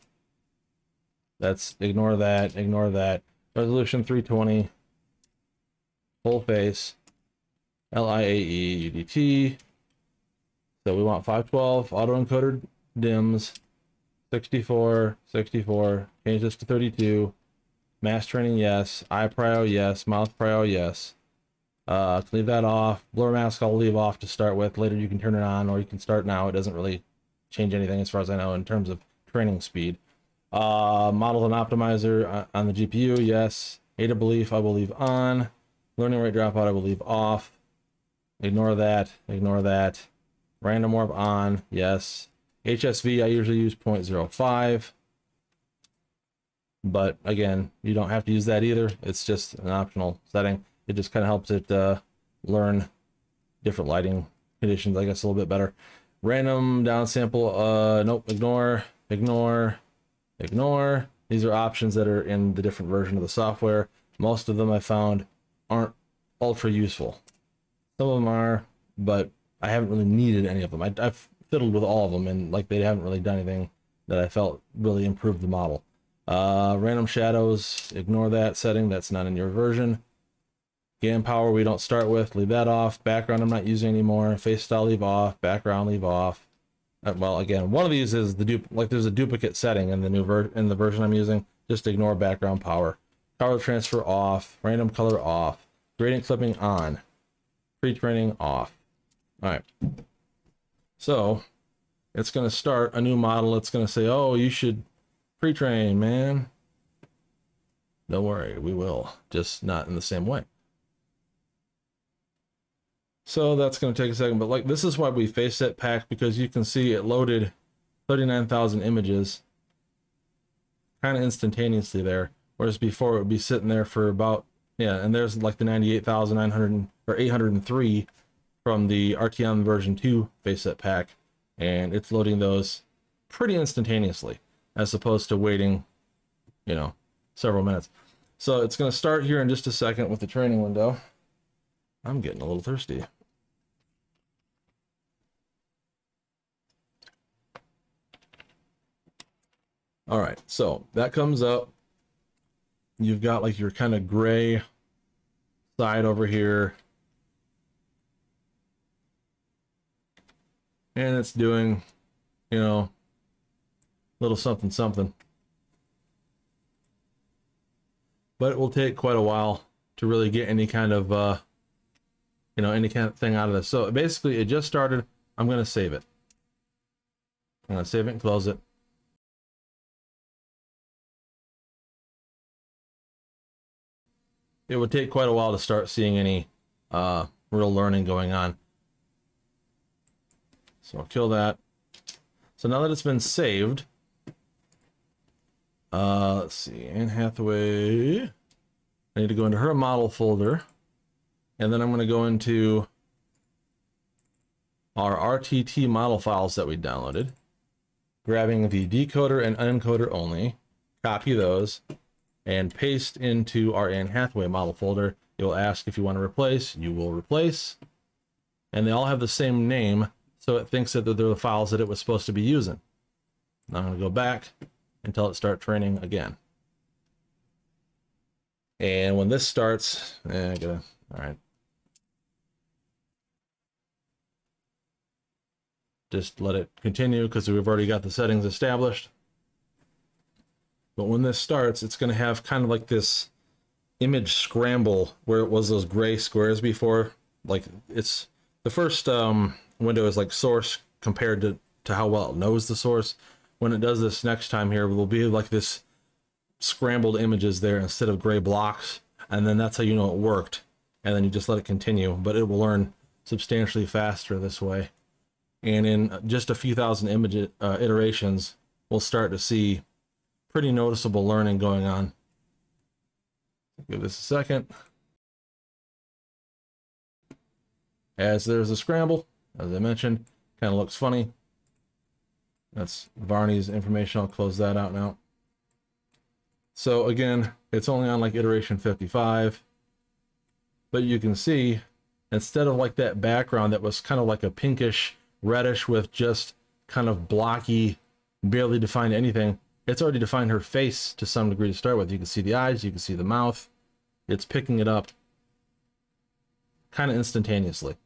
That's ignore that, ignore that. Resolution 320 full face, LIAE UDT. So we want 512 auto encoder DIMS, 64, 64, change this to 32, mass training, yes, eye prio, yes, mouth prio, yes. Uh, leave that off. Blur mask I'll leave off to start with. Later you can turn it on or you can start now. It doesn't really change anything as far as I know in terms of training speed. Uh, model and optimizer on the GPU, yes. AdaBelief I will leave on. Learning rate dropout, I will leave off. Ignore that. Ignore that. Random warp on. Yes. HSV, I usually use 0.05. But again, you don't have to use that either. It's just an optional setting. It just kind of helps it uh, learn different lighting conditions, I guess, a little bit better. Random downsample, uh, nope, ignore, ignore, ignore. These are options that are in the different version of the software. Most of them I found aren't ultra useful. Some of them are, but I haven't really needed any of them. I, have fiddled with all of them, and like they haven't really done anything that I felt really improved the model. Uh, random shadows, ignore that setting. That's not in your version. GAN power we don't start with, leave that off. Background I'm not using anymore. Face style leave off. Background leave off. Uh, well, again, one of these is the dupe. Like there's a duplicate setting in the new ver in the version I'm using. Just ignore background power. Color transfer off. Random color off. Gradient clipping on. Pre-training off. All right. So it's going to start a new model. It's going to say, oh, you should pre-train, man. Don't worry, we will. Just not in the same way. So that's going to take a second, but like this is why we face set pack because you can see it loaded 39,000 images kind of instantaneously there. Whereas before it would be sitting there for about, yeah, and there's like the 98,900 or 803 from the RTM version 2 face set pack. And it's loading those pretty instantaneously as opposed to waiting, you know, several minutes. So it's going to start here in just a second with the training window. I'm getting a little thirsty. All right, so that comes up. You've got like your kind of gray side over here. And it's doing, you know, little something something. But it will take quite a while to really get any kind of, uh, you know, any kind of thing out of this. So basically it just started. I'm going to save it. I'm going to save it and close it. It would take quite a while to start seeing any uh, real learning going on. So I'll kill that. So now that it's been saved, uh, let's see, Anne Hathaway. I need to go into her model folder, and then I'm going to go into our RTT model files that we downloaded, grabbing the decoder and unencoder only, copy those, and paste into our Anne Hathaway model folder. It will ask if you want to replace, you will replace. And they all have the same name, so it thinks that they're the files that it was supposed to be using. I'm going to go back until it starts training again. And when this starts, eh, I gotta, all right. Just let it continue because we've already got the settings established. But when this starts, it's going to have kind of like this image scramble where it was those gray squares before. Like it's the first um, window is like source compared to, to how well it knows the source. When it does this next time here, will be like this scrambled images there instead of gray blocks. And then that's how you know it worked. And then you just let it continue, but it will learn substantially faster this way. And in just a few thousand image uh, iterations, we'll start to see pretty noticeable learning going on. Give this a second. As there's a scramble, as I mentioned, kind of looks funny. That's Varney's information. I'll close that out now. So again, it's only on like iteration 55. But you can see, instead of like that background that was kind of like a pinkish reddish with just kind of blocky, barely defined anything, it's already defined her face to some degree to start with. You can see the eyes, you can see the mouth. It's picking it up kind of instantaneously.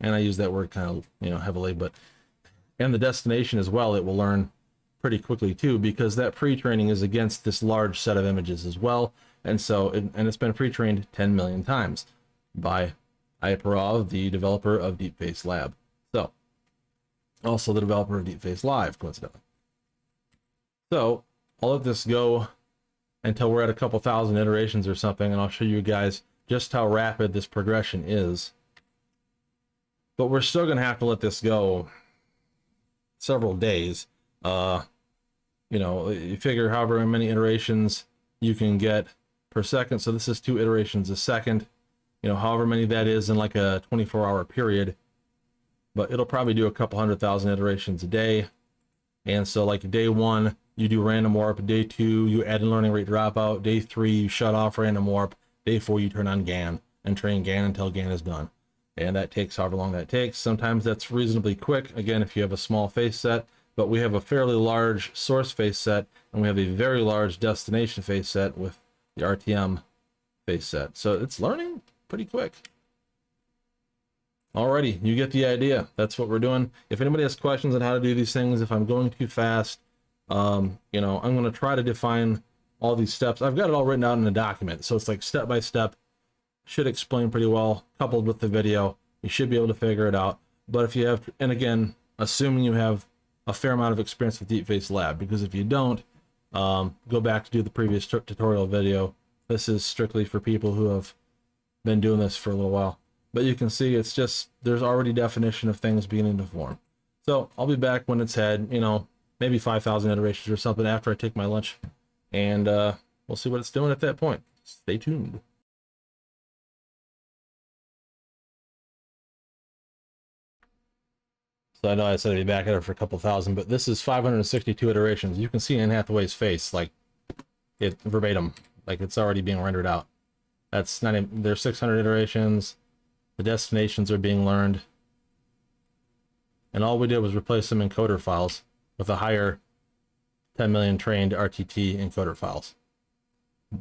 And I use that word kind of, you know, heavily, but and the destination as well, it will learn pretty quickly too, because that pre-training is against this large set of images as well. And so, it, and it's been pre-trained 10 million times by iperov, the developer of DeepFace Lab. So, also the developer of DeepFace Live, coincidentally. So I'll let this go until we're at a couple thousand iterations or something, and I'll show you guys just how rapid this progression is. But we're still going to have to let this go several days. Uh, you know, you figure however many iterations you can get per second. So this is two iterations a second. You know, however many that is in like a 24 hour period. But it'll probably do a couple hundred thousand iterations a day. And so like day one, you do random warp. Day two, you add in learning rate dropout. Day three, you shut off random warp. Day four, you turn on GAN and train GAN until GAN is done. And that takes however long that takes. Sometimes that's reasonably quick, again, if you have a small face set, but we have a fairly large source face set, and we have a very large destination face set with the RTM face set. So it's learning pretty quick. Alrighty, you get the idea. That's what we're doing. If anybody has questions on how to do these things, if I'm going too fast, um, you know, I'm going to try to define all these steps. I've got it all written out in a document. So it's like step by step, should explain pretty well, coupled with the video. You should be able to figure it out. But if you have, and again, assuming you have a fair amount of experience with DeepFace Lab, because if you don't, um, go back to do the previous tutorial video. This is strictly for people who have been doing this for a little while. But you can see it's just, there's already definition of things beginning to form. So I'll be back when it's had, you know, maybe 5,000 iterations or something after I take my lunch. And uh, we'll see what it's doing at that point. Stay tuned. So I know I said I'd be back at it for a couple thousand, but this is 562 iterations. You can see Anne Hathaway's face, like, it verbatim. Like, it's already being rendered out. That's not even, there's 600 iterations. The destinations are being learned. And all we did was replace some encoder files with a higher 10 million trained RTT encoder files.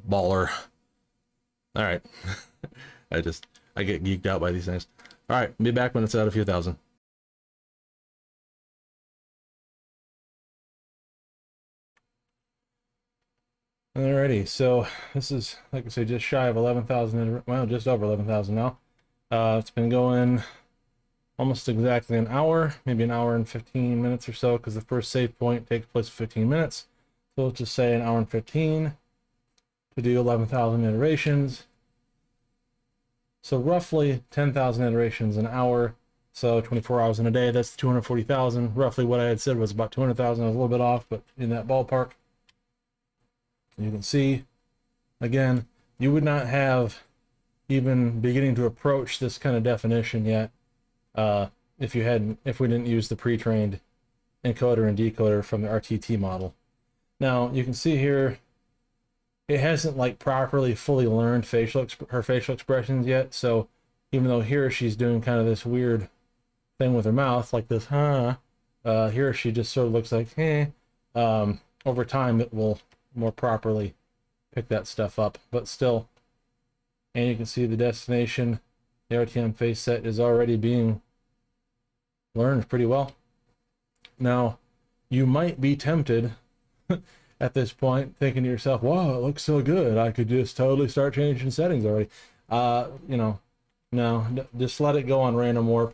Baller. All right. I just, I get geeked out by these things. All right, be back when it's at a few thousand. Alrighty, so this is, like I say, just shy of 11,000, well, just over 11,000 now. Uh, it's been going almost exactly an hour, maybe an hour and 15 minutes or so, because the first save point takes place 15 minutes. So let's just say an hour and 15 to do 11,000 iterations. So roughly 10,000 iterations an hour. So 24 hours in a day, that's 240,000. Roughly what I had said was about 200,000. I was a little bit off, but in that ballpark. You can see, again, you would not have even beginning to approach this kind of definition yet uh, if you hadn't, if we didn't use the pre-trained encoder and decoder from the RTT model. Now you can see here, it hasn't like properly fully learned facial her facial expressions yet. So even though here she's doing kind of this weird thing with her mouth, like this, huh? Uh, here she just sort of looks like, eh. Um, over time, it will more properly pick that stuff up. But still, and you can see the destination, the RTM face set is already being learned pretty well. Now, you might be tempted at this point, thinking to yourself, wow, it looks so good. I could just totally start changing settings already. Uh, you know, no, just let it go on random warp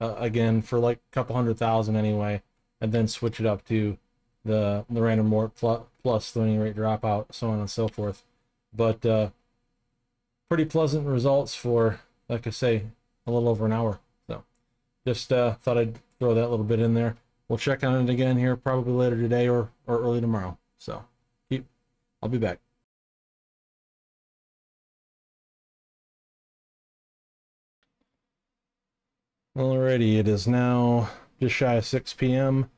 uh, again for like a couple hundred thousand anyway, and then switch it up to the the random warp plus, plus the learning rate dropout, so on and so forth. But uh, pretty pleasant results for, like I say, a little over an hour. So just uh, thought I'd throw that little bit in there. We'll check on it again here probably later today or, or early tomorrow. So keep, I'll be back. Alrighty, it is now just shy of 6 p.m.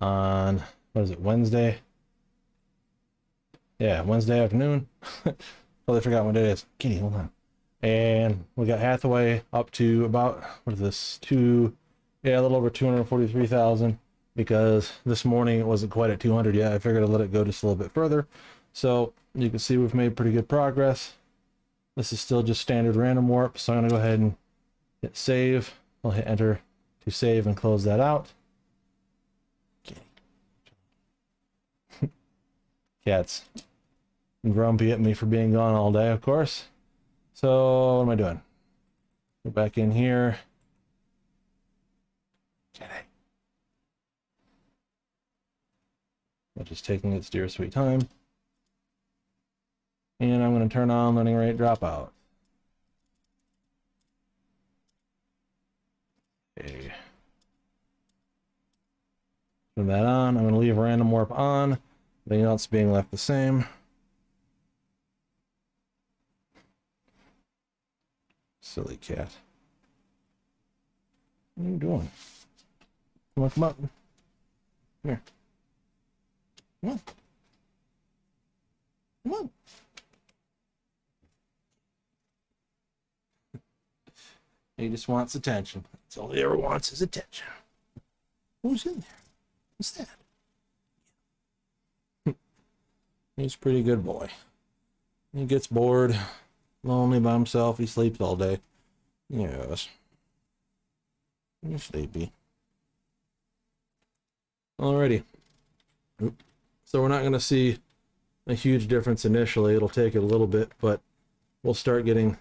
on, what is it, Wednesday? Yeah, Wednesday afternoon. totally forgot what day it is. Kitty, hold on. And we got Hathaway up to about, what is this, two, yeah, a little over 243,000 because this morning it wasn't quite at 200 yet. I figured I'd let it go just a little bit further. So you can see we've made pretty good progress. This is still just standard random warp, so I'm to go ahead and hit save. I'll hit enter to save and close that out. Cats grumpy at me for being gone all day, of course. So what am I doing? Go back in here. Jedi. Which is taking its dear sweet time. And I'm going to turn on learning rate dropout. Okay. Turn that on. I'm going to leave random warp on. Everything else being left the same. Silly cat. What are you doing? Come on, come up. Here. Come on. Come on. He just wants attention. That's all he ever wants is attention. Who's in there? What's that? He's a pretty good boy. He gets bored, lonely by himself. He sleeps all day. Yes. You're sleepy. Alrighty. So we're not going to see a huge difference initially. It'll take a little bit, but we'll start getting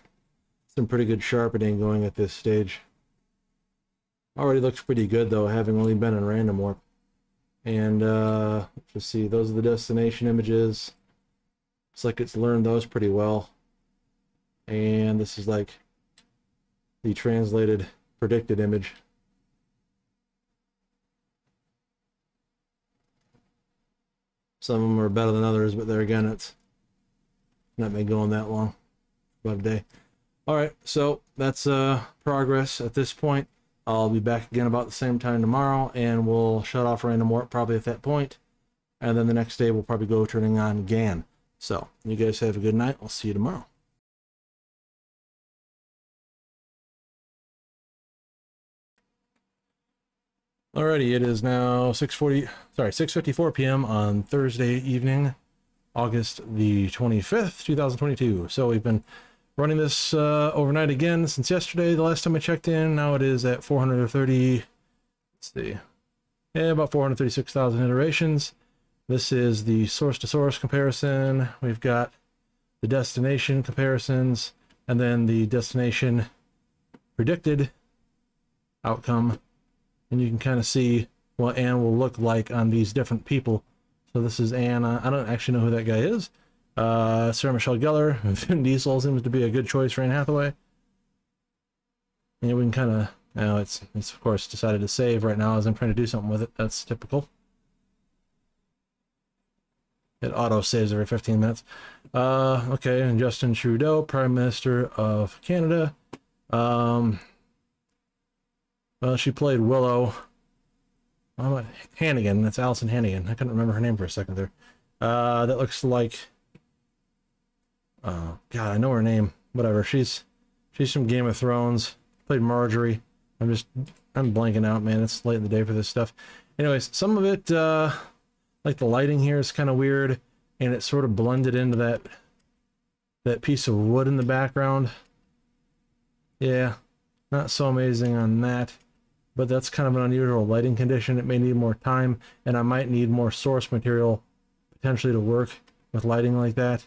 some pretty good sharpening going at this stage. Already looks pretty good though, having only been in random warp. And uh, let's see, those are the destination images. Looks like it's learned those pretty well. And this is like the translated predicted image. Some of them are better than others, but there again, it's not been going that long, about a day. All right, so that's uh, progress at this point. I'll be back again about the same time tomorrow, and we'll shut off random warp probably at that point. And then the next day, we'll probably go turning on GAN. So, you guys have a good night. I'll see you tomorrow. Alrighty, it is now 6:40, sorry, 6:54 p.m. on Thursday evening, August the 25th, 2022. So we've been running this uh, overnight again since yesterday. The last time I checked in, now it is at 430. Let's see, yeah, about 436,000 iterations. This is the source to source comparison. We've got the destination comparisons, and then the destination predicted outcome and you can kind of see what Anne will look like on these different people. So this is Anne. I don't actually know who that guy is. Uh, Sarah Michelle Gellar. Vin Diesel seems to be a good choice for Anne Hathaway. And we can kind of, you know, it's, it's of course decided to save right now as I'm trying to do something with it. That's typical. It auto saves every 15 minutes. Uh, okay, and Justin Trudeau, Prime Minister of Canada. Um, well, she played Willow. Oh, Hannigan. That's Alyson Hannigan. I couldn't remember her name for a second there. Uh, that looks like. Oh God, I know her name. Whatever. She's she's from Game of Thrones. Played Margaery. I'm just I'm blanking out, man. It's late in the day for this stuff. Anyways, some of it, uh, like the lighting here, is kind of weird, and it sort of blended into that that piece of wood in the background. Yeah, not so amazing on that but that's kind of an unusual lighting condition. It may need more time, and I might need more source material potentially to work with lighting like that.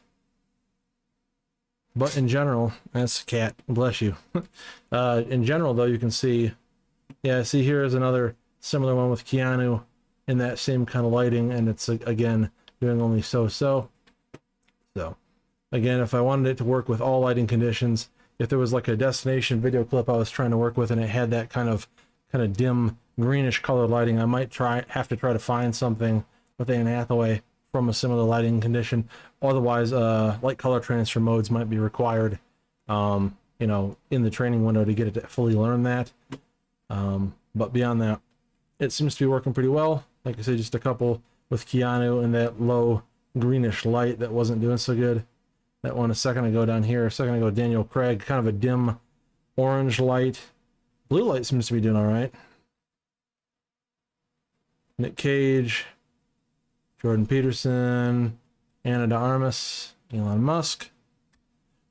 But in general, that's cat, bless you. uh, in general, though, you can see, yeah, see here is another similar one with Keanu in that same kind of lighting, and it's, again, doing only so-so. So, again, if I wanted it to work with all lighting conditions, if there was like a destination video clip I was trying to work with and it had that kind of kind of dim greenish colored lighting. I might try have to try to find something with Anne Hathaway from a similar lighting condition. Otherwise, uh, light color transfer modes might be required, um, you know, in the training window to get it to fully learn that. Um, but beyond that, it seems to be working pretty well. Like I said, just a couple with Keanu and that low greenish light that wasn't doing so good. That one a second ago down here, a second ago Daniel Craig, kind of a dim orange light Blue Light seems to be doing all right. Nick Cage, Jordan Peterson, Ana de Armas, Elon Musk.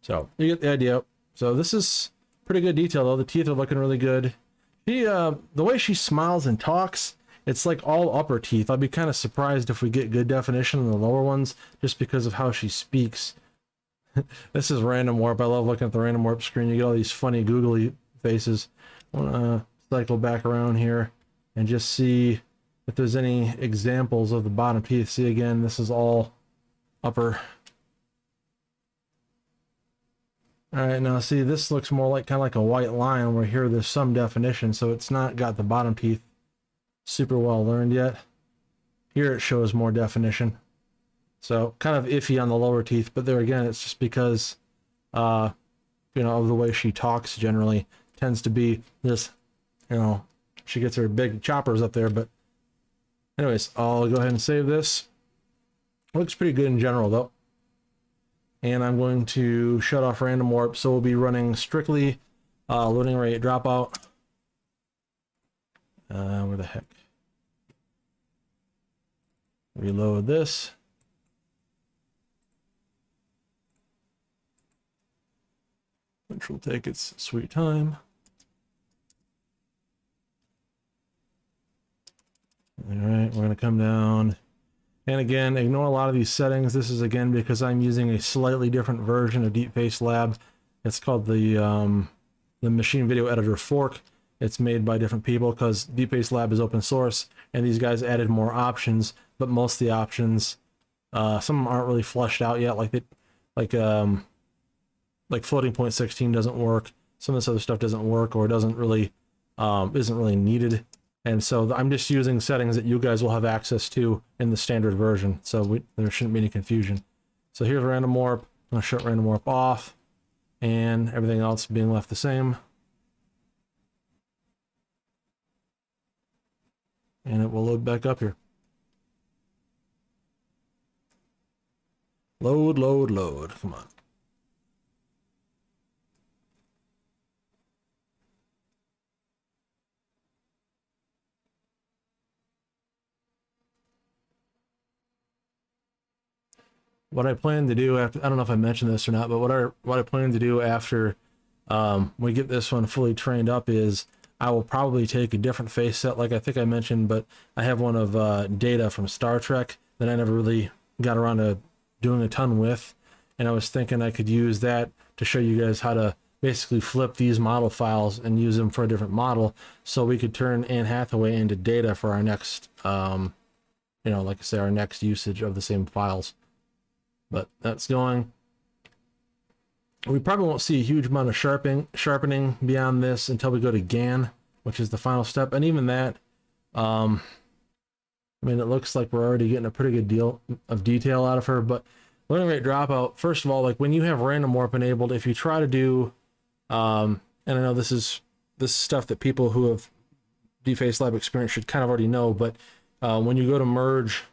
So you get the idea. So this is pretty good detail though. The teeth are looking really good. She, uh, the way she smiles and talks, it's like all upper teeth. I'd be kind of surprised if we get good definition in the lower ones, just because of how she speaks. this is random warp. I love looking at the random warp screen. You get all these funny googly faces want to cycle back around here and just see if there's any examples of the bottom teeth. See again, this is all upper. All right, now see, this looks more like kind of like a white line where here there's some definition, so it's not got the bottom teeth super well learned yet. Here it shows more definition. So kind of iffy on the lower teeth, but there again, it's just because, uh, you know, of the way she talks generally tends to be this, you know, she gets her big choppers up there. But anyways, I'll go ahead and save this. Looks pretty good in general though. And I'm going to shut off random warp. So we'll be running strictly uh, learning rate dropout. Uh, where the heck? Reload this. Which will take its sweet time. All right, we're gonna come down. And again, ignore a lot of these settings. This is again because I'm using a slightly different version of DeepFace Lab. It's called the um, the Machine Video Editor Fork. It's made by different people because DeepFace Lab is open source, and these guys added more options. But most of the options, uh, some aren't really flushed out yet. Like it, like um, like floating point 16 doesn't work. Some of this other stuff doesn't work, or doesn't really, um, isn't really needed. And so I'm just using settings that you guys will have access to in the standard version. So we, there shouldn't be any confusion. So here's random warp. I'm gonna shut random warp off, and everything else being left the same. and it will load back up here. Load, load, load. Come on. What I plan to do after, I don't know if I mentioned this or not, but what I, what I plan to do after um, we get this one fully trained up is I will probably take a different face set, like I think I mentioned, but I have one of uh, Data from Star Trek that I never really got around to doing a ton with. And I was thinking I could use that to show you guys how to basically flip these model files and use them for a different model so we could turn Anne Hathaway into Data for our next, um, you know, like I say, our next usage of the same files. But that's going we probably won't see a huge amount of sharpening sharpening beyond this until we go to GAN, which is the final step. And even that, um, I mean, it looks like we're already getting a pretty good deal of detail out of her. But learning rate dropout, first of all, like when you have random warp enabled, if you try to do, um, and I know this is this is stuff that people who have DeepFace Lab experience should kind of already know, but uh, when you go to merge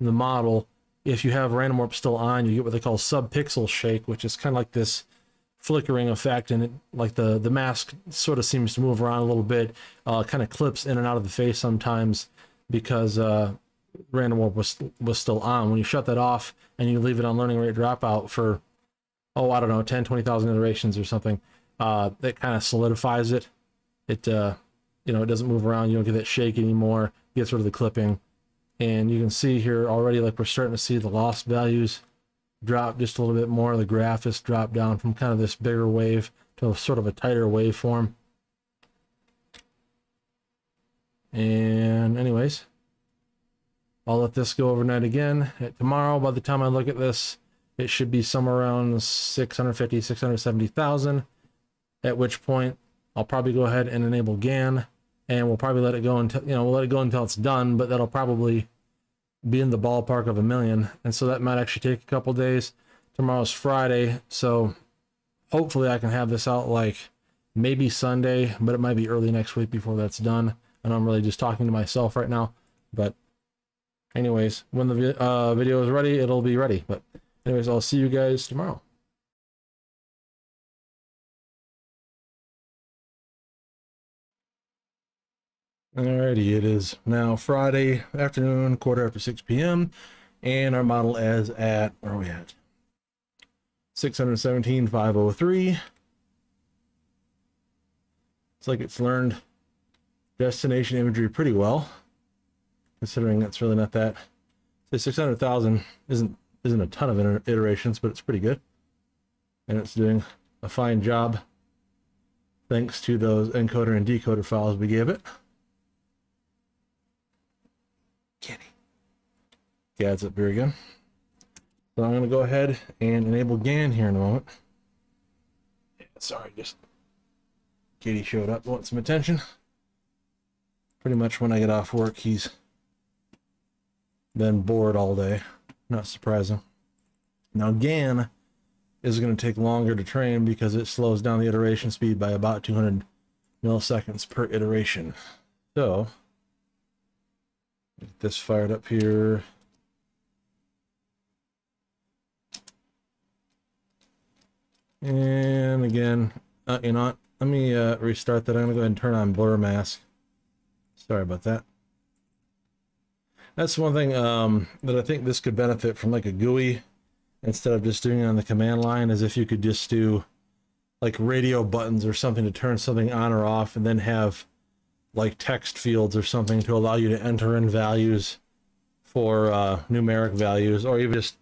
the model, if you have random warp still on, you get what they call subpixel shake, which is kind of like this flickering effect and it like the the mask sort of seems to move around a little bit uh kind of clips in and out of the face sometimes because uh random warp was was still on. When you shut that off and you leave it on learning rate dropout for oh i don't know 10 20,000 iterations or something uh that kind of solidifies it. It uh you know it doesn't move around. You don't get that shake anymore. Gets rid of the clipping and you can see here already like we're starting to see the loss values drop just a little bit more. The graph has dropped down from kind of this bigger wave to sort of a tighter waveform. And anyways, I'll let this go overnight again. Tomorrow, by the time I look at this, it should be somewhere around 650, 670,000, at which point I'll probably go ahead and enable GAN and we'll probably let it go until, you know, we'll let it go until it's done, but that'll probably be in the ballpark of a million. And so that might actually take a couple days. Tomorrow's Friday, so hopefully I can have this out like maybe Sunday, but it might be early next week before that's done. And I'm really just talking to myself right now. But anyways, when the uh, video is ready, it'll be ready. But anyways, I'll see you guys tomorrow. Alrighty, it is now Friday afternoon, quarter after 6 p.m. And our model is at, where are we at? 617,503. It's like it's learned destination imagery pretty well, considering it's really not that. Say 600,000 isn't isn't a ton of iterations, but it's pretty good. And it's doing a fine job thanks to those encoder and decoder files we gave it. It's up here again. So I'm going to go ahead and enable GAN here in a moment. Yeah, sorry, just Kitty showed up, want some attention. Pretty much when I get off work, he's been bored all day. Not surprising. Now GAN is going to take longer to train because it slows down the iteration speed by about 200 milliseconds per iteration. So Get this fired up here. And again, uh, you know? Let me uh, restart that. I'm going to go ahead and turn on blur mask. Sorry about that. That's one thing um, that I think this could benefit from like a GUI instead of just doing it on the command line is if you could just do like radio buttons or something to turn something on or off and then have like text fields or something to allow you to enter in values for uh, numeric values, or even just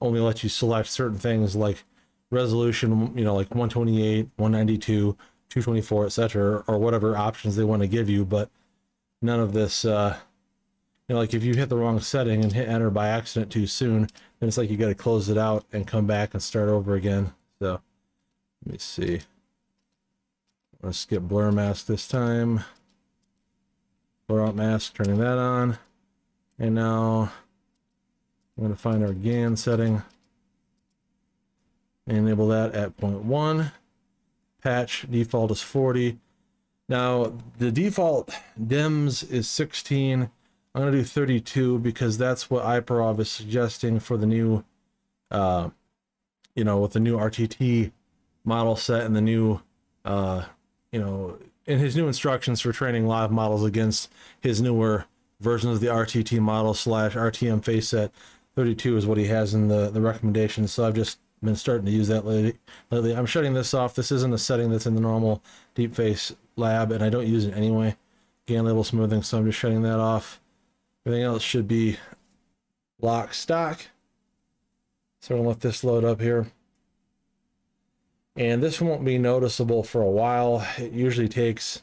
only let you select certain things like resolution, you know, like 128, 192, 224, etc., or whatever options they want to give you, but none of this, uh, you know, like if you hit the wrong setting and hit enter by accident too soon, then it's like you got to close it out and come back and start over again. So, let me see. Let's skip blur mask this time. Blur out mask, turning that on. And now I'm going to find our GAN setting. Enable that at 0.1. Patch default is 40. Now, the default DIMS is 16. I'm going to do 32 because that's what iperov is suggesting for the new, uh, you know, with the new RTT model set and the new, uh, you know, in his new instructions for training live models against his newer versions of the RTT model slash RTM face set. 32 is what he has in the, the recommendations. So I've just been starting to use that lately. lately. I'm shutting this off. This isn't a setting that's in the normal deep face lab, and I don't use it anyway. GAN label smoothing, so I'm just shutting that off. Everything else should be lock stock. So I'm gonna let this load up here. And this won't be noticeable for a while. It usually takes,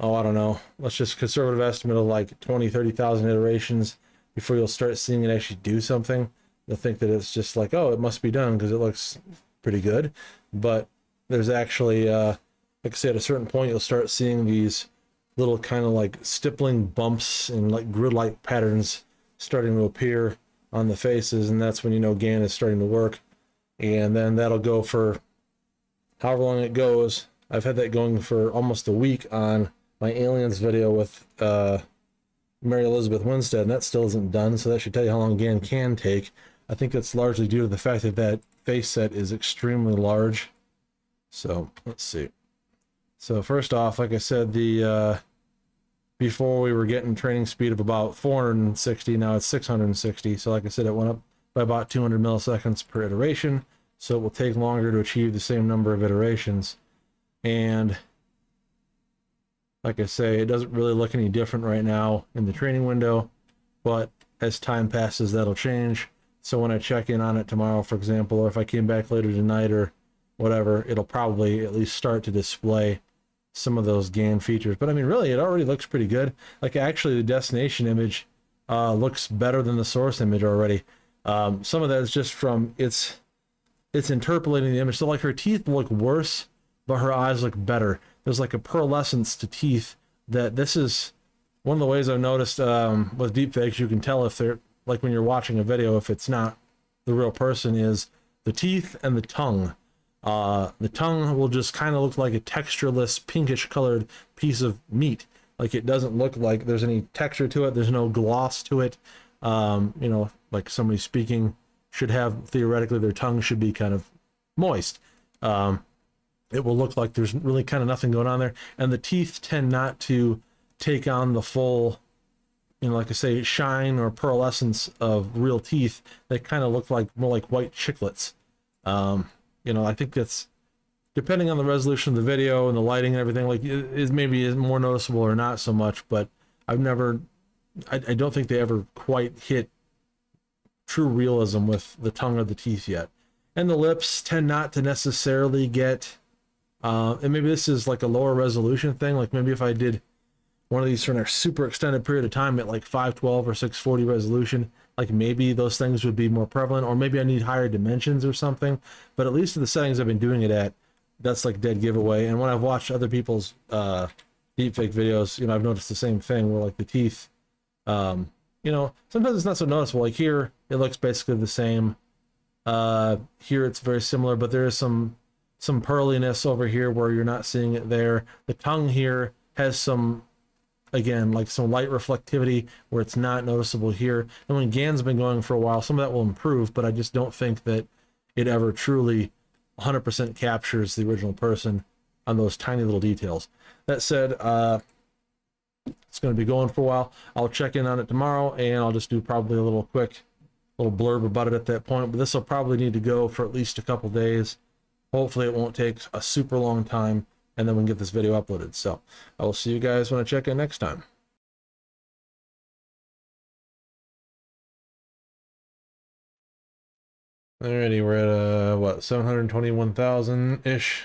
oh, I don't know, let's just conservative estimate of like 20, 30,000 iterations before you'll start seeing it actually do something. You'll think that it's just like, oh, it must be done because it looks pretty good. But there's actually, uh, like I say, at a certain point, you'll start seeing these little kind of like stippling bumps and like grid-like patterns starting to appear on the faces. And that's when you know GAN is starting to work. And then that'll go for however long it goes. I've had that going for almost a week on my aliens video with uh, Mary Elizabeth Winstead, and that still isn't done. So that should tell you how long GAN can take. I think that's largely due to the fact that that face set is extremely large. So let's see. So first off, like I said, the uh, before we were getting training speed of about 460, now it's 660. So like I said, it went up by about 200 milliseconds per iteration. So it will take longer to achieve the same number of iterations. And like I say, it doesn't really look any different right now in the training window, but as time passes, that'll change. So when I check in on it tomorrow, for example, or if I came back later tonight or whatever, it'll probably at least start to display some of those GAN features. But I mean, really, it already looks pretty good. Like actually the destination image uh, looks better than the source image already. Um, some of that is just from its it's interpolating the image. So like her teeth look worse, but her eyes look better. There's like a pearlescence to teeth that this is one of the ways I've noticed um, with deepfakes. You can tell if they're like when you're watching a video, if it's not the real person, is the teeth and the tongue. Uh, the tongue will just kind of look like a textureless, pinkish colored piece of meat. Like it doesn't look like there's any texture to it. There's no gloss to it. Um, you know, like somebody speaking should have theoretically their tongue should be kind of moist. Um, it will look like there's really kind of nothing going on there, and the teeth tend not to take on the full you know, like I say, shine or pearlescence of real teeth that kind of look like more like white chiclets. Um, you know, I think that's depending on the resolution of the video and the lighting and everything. Like, it, it maybe is more noticeable or not so much. But I've never, I, I don't think they ever quite hit true realism with the tongue or the teeth yet. And the lips tend not to necessarily get. Uh, and maybe this is like a lower resolution thing. Like maybe if I did one of these for a super extended period of time at like 512 or 640 resolution, like maybe those things would be more prevalent, or maybe I need higher dimensions or something. But at least to the settings I've been doing it at, that's like dead giveaway. And when I've watched other people's uh, deepfake videos, you know, I've noticed the same thing where like the teeth, um, you know, sometimes it's not so noticeable. Like here, it looks basically the same. Uh, here it's very similar, but there is some some pearliness over here where you're not seeing it there. The tongue here has some again, like some light reflectivity where it's not noticeable here. And when GAN's been going for a while, some of that will improve, but I just don't think that it ever truly 100% captures the original person on those tiny little details. That said, uh, it's going to be going for a while. I'll check in on it tomorrow, and I'll just do probably a little quick little blurb about it at that point. But this will probably need to go for at least a couple days. Hopefully, it won't take a super long time and then we can get this video uploaded. So I will see you guys when I check in next time. Alrighty, we're at uh what 721,000 ish.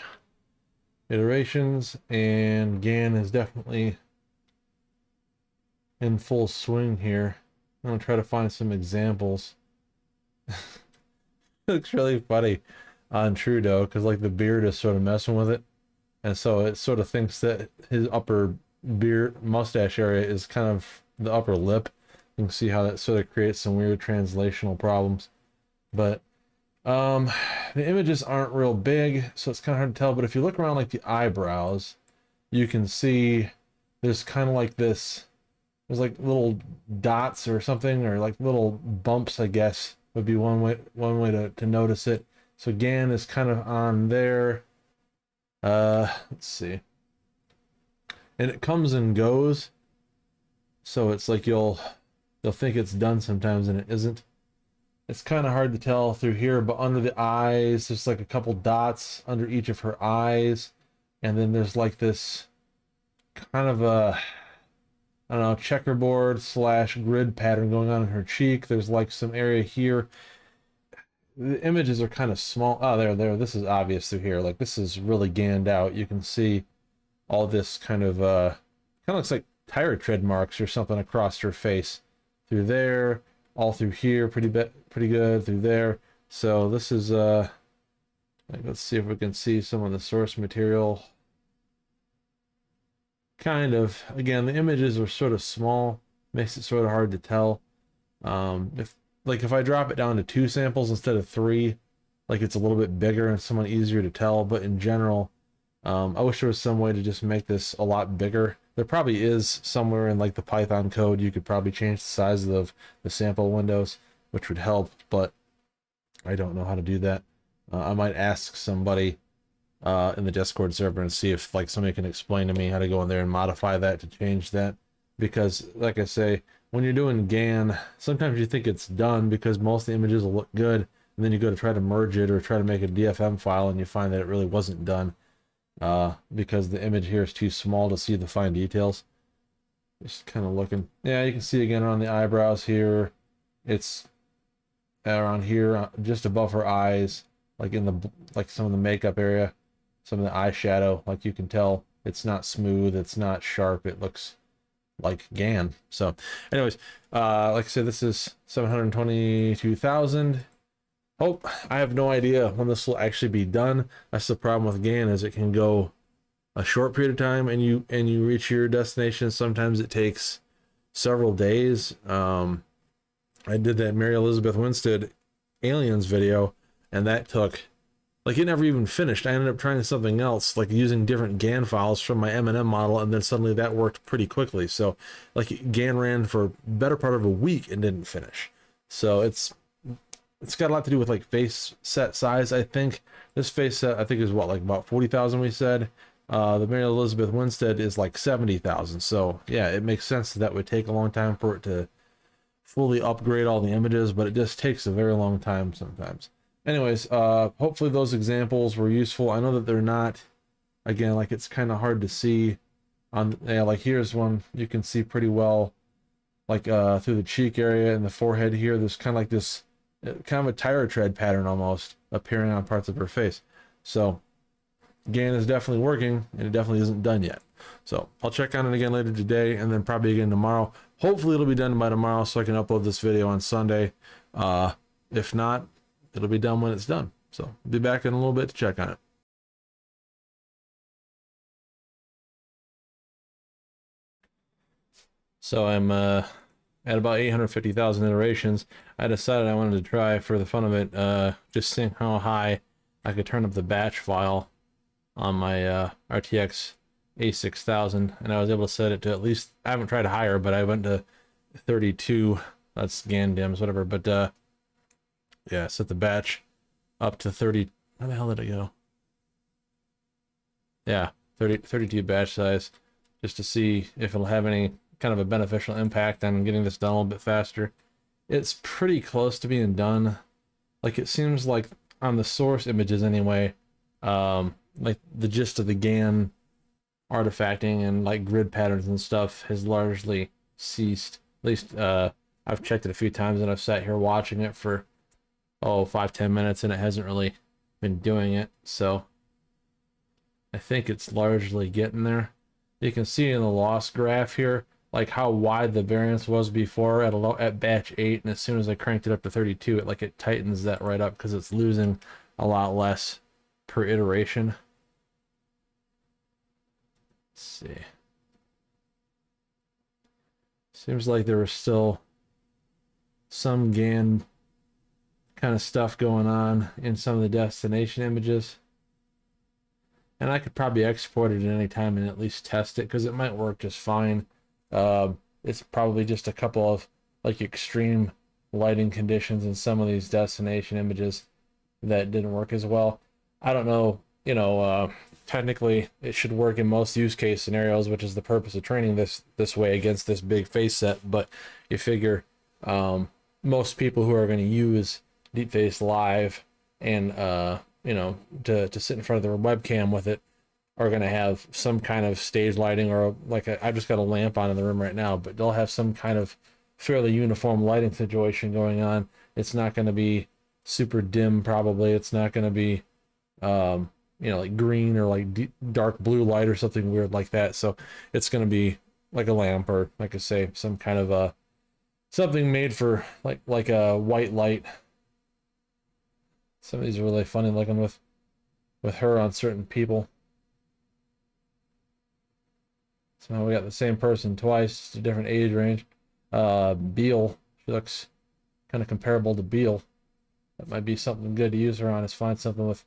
iterations, and GAN is definitely in full swing here. I'm gonna try to find some examples. looks really funny on Trudeau because like the beard is sort of messing with it, and so it sort of thinks that his upper beard mustache area is kind of the upper lip. You can see how that sort of creates some weird translational problems, but um, the images aren't real big, so it's kind of hard to tell. But if you look around like the eyebrows, you can see there's kind of like this. There's like little dots or something, or like little bumps, I guess, would be one way one way to, to notice it. So GAN is kind of on there. Uh, let's see. And it comes and goes. So it's like you'll you'll think it's done sometimes and it isn't. It's kind of hard to tell through here, but under the eyes, there's like a couple dots under each of her eyes. And then there's like this kind of a I don't know, checkerboard slash grid pattern going on in her cheek. There's like some area here. The images are kind of small. Oh, there, there. This is obvious through here. Like this is really ganned out. You can see all this kind of, uh, kind of looks like tire tread marks or something across her face. Through there, all through here, pretty bit, pretty good through there. So this is, uh, like, let's see if we can see some of the source material kind of again the images are sort of small makes it sort of hard to tell um if like if i drop it down to two samples instead of three like it's a little bit bigger and somewhat easier to tell. But in general um i wish there was some way to just make this a lot bigger. There probably is somewhere in like the python code you could probably change the size of the sample windows which would help but i don't know how to do that. Uh, i might ask somebody uh, in the Discord server and see if like somebody can explain to me how to go in there and modify that to change that. Because like I say, when you're doing GAN, sometimes you think it's done because most of the images will look good, and then you go to try to merge it or try to make a DFM file and you find that it really wasn't done uh, because the image here is too small to see the fine details. Just kind of looking. Yeah, you can see again on the eyebrows here. It's around here, uh, just above her eyes, like in the like some of the makeup area some of the eyeshadow like you can tell it's not smooth it's not sharp it looks like GAN. So anyways uh like I said this is 722,000 Oh, I have no idea when this will actually be done. That's the problem with GAN is it can go a short period of time and you and you reach your destination. Sometimes it takes several days. Um I did that Mary Elizabeth Winstead aliens video and that took like it never even finished. I ended up trying something else, like using different GAN files from my M&M model, and then suddenly that worked pretty quickly. So, like GAN ran for better part of a week and didn't finish. So it's it's got a lot to do with like face set size. I think this face set I think is what like about forty thousand. We said uh, the Mary Elizabeth Winstead is like seventy thousand. So yeah, it makes sense that, that would take a long time for it to fully upgrade all the images, but it just takes a very long time sometimes anyways, uh, hopefully those examples were useful. I know that they're not, again, like it's kind of hard to see on, yeah, like here's one you can see pretty well, like uh, through the cheek area and the forehead here. There's kind of like this, uh, kind of a tire tread pattern almost appearing on parts of her face. So GAN is definitely working and it definitely isn't done yet. So I'll check on it again later today and then probably again tomorrow. Hopefully it'll be done by tomorrow so I can upload this video on Sunday. Uh, if not, it'll be done when it's done. So be back in a little bit to check on it. So I'm uh, at about 850,000 iterations. I decided I wanted to try, for the fun of it, uh, just seeing how high I could turn up the batch file on my uh, RTX A6000, and I was able to set it to at least, I haven't tried higher, but I went to 32, that's GAN DIMMs, whatever, but uh, yeah, set the batch up to 30. Where the hell did it go? Yeah, 30, 32 batch size, just to see if it'll have any kind of a beneficial impact on getting this done a little bit faster. It's pretty close to being done. Like it seems like on the source images anyway, um, like the gist of the GAN artifacting and like grid patterns and stuff has largely ceased. At least uh, I've checked it a few times and I've sat here watching it for oh five ten minutes and it hasn't really been doing it so I think it's largely getting there. You can see in the loss graph here, like how wide the variance was before at a low, at batch 8 and as soon as I cranked it up to 32 it like it tightens that right up because it's losing a lot less per iteration. Let's see. Seems like there was still some GAN kind of stuff going on in some of the destination images. And I could probably export it at any time and at least test it because it might work just fine. Uh, it's probably just a couple of like extreme lighting conditions in some of these destination images that didn't work as well. I don't know, you know, uh, technically it should work in most use case scenarios, which is the purpose of training this this way against this big face set. But you figure um, most people who are going to use DeepFace Live and uh, you know to to sit in front of their webcam with it are going to have some kind of stage lighting or like i have just got a lamp on in the room right now, but they'll have some kind of fairly uniform lighting situation going on. It's not going to be super dim probably. It's not going to be um, you know like green or like d- dark blue light or something weird like that. So it's going to be like a lamp or like I say some kind of a something made for like like a white light some of these are really funny looking with with her on certain people. So now we got the same person twice, a different age range. Uh, Biel, she looks kind of comparable to Biel. That might be something good to use her on. Is find something with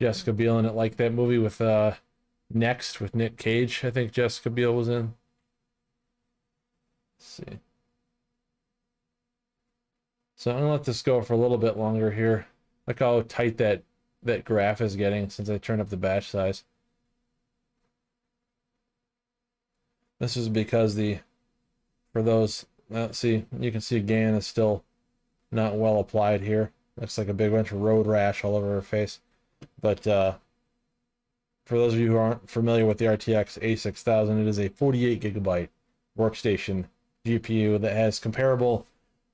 Jessica Biel in it, like that movie with uh, Next with Nick Cage. I think Jessica Biel was in. Let's see. So I'm gonna let this go for a little bit longer here. Look how tight that that graph is getting since I turned up the batch size. This is because the, for those, uh, see, you can see GAN is still not well applied here. Looks like a big bunch of road rash all over her face. But uh, for those of you who aren't familiar with the RTX A6000, it is a 48 gigabyte workstation GPU that has comparable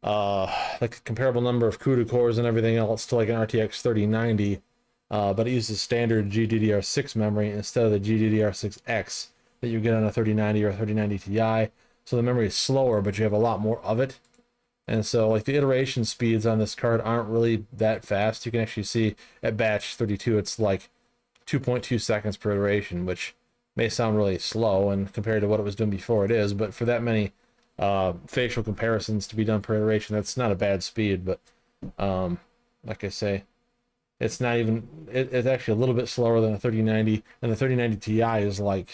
uh, like a comparable number of CUDA cores and everything else to like an RTX 3090, uh, but it uses standard GDDR6 memory instead of the GDDR6X that you get on a 3090 or 3090 Ti. So the memory is slower, but you have a lot more of it. And so like the iteration speeds on this card aren't really that fast. You can actually see at batch 32, it's like 2.2 seconds per iteration, which may sound really slow and compared to what it was doing before it is, but for that many uh, facial comparisons to be done per iteration. That's not a bad speed, but um, like I say, it's not even. It, it's actually a little bit slower than a 3090, and the 3090 Ti is like,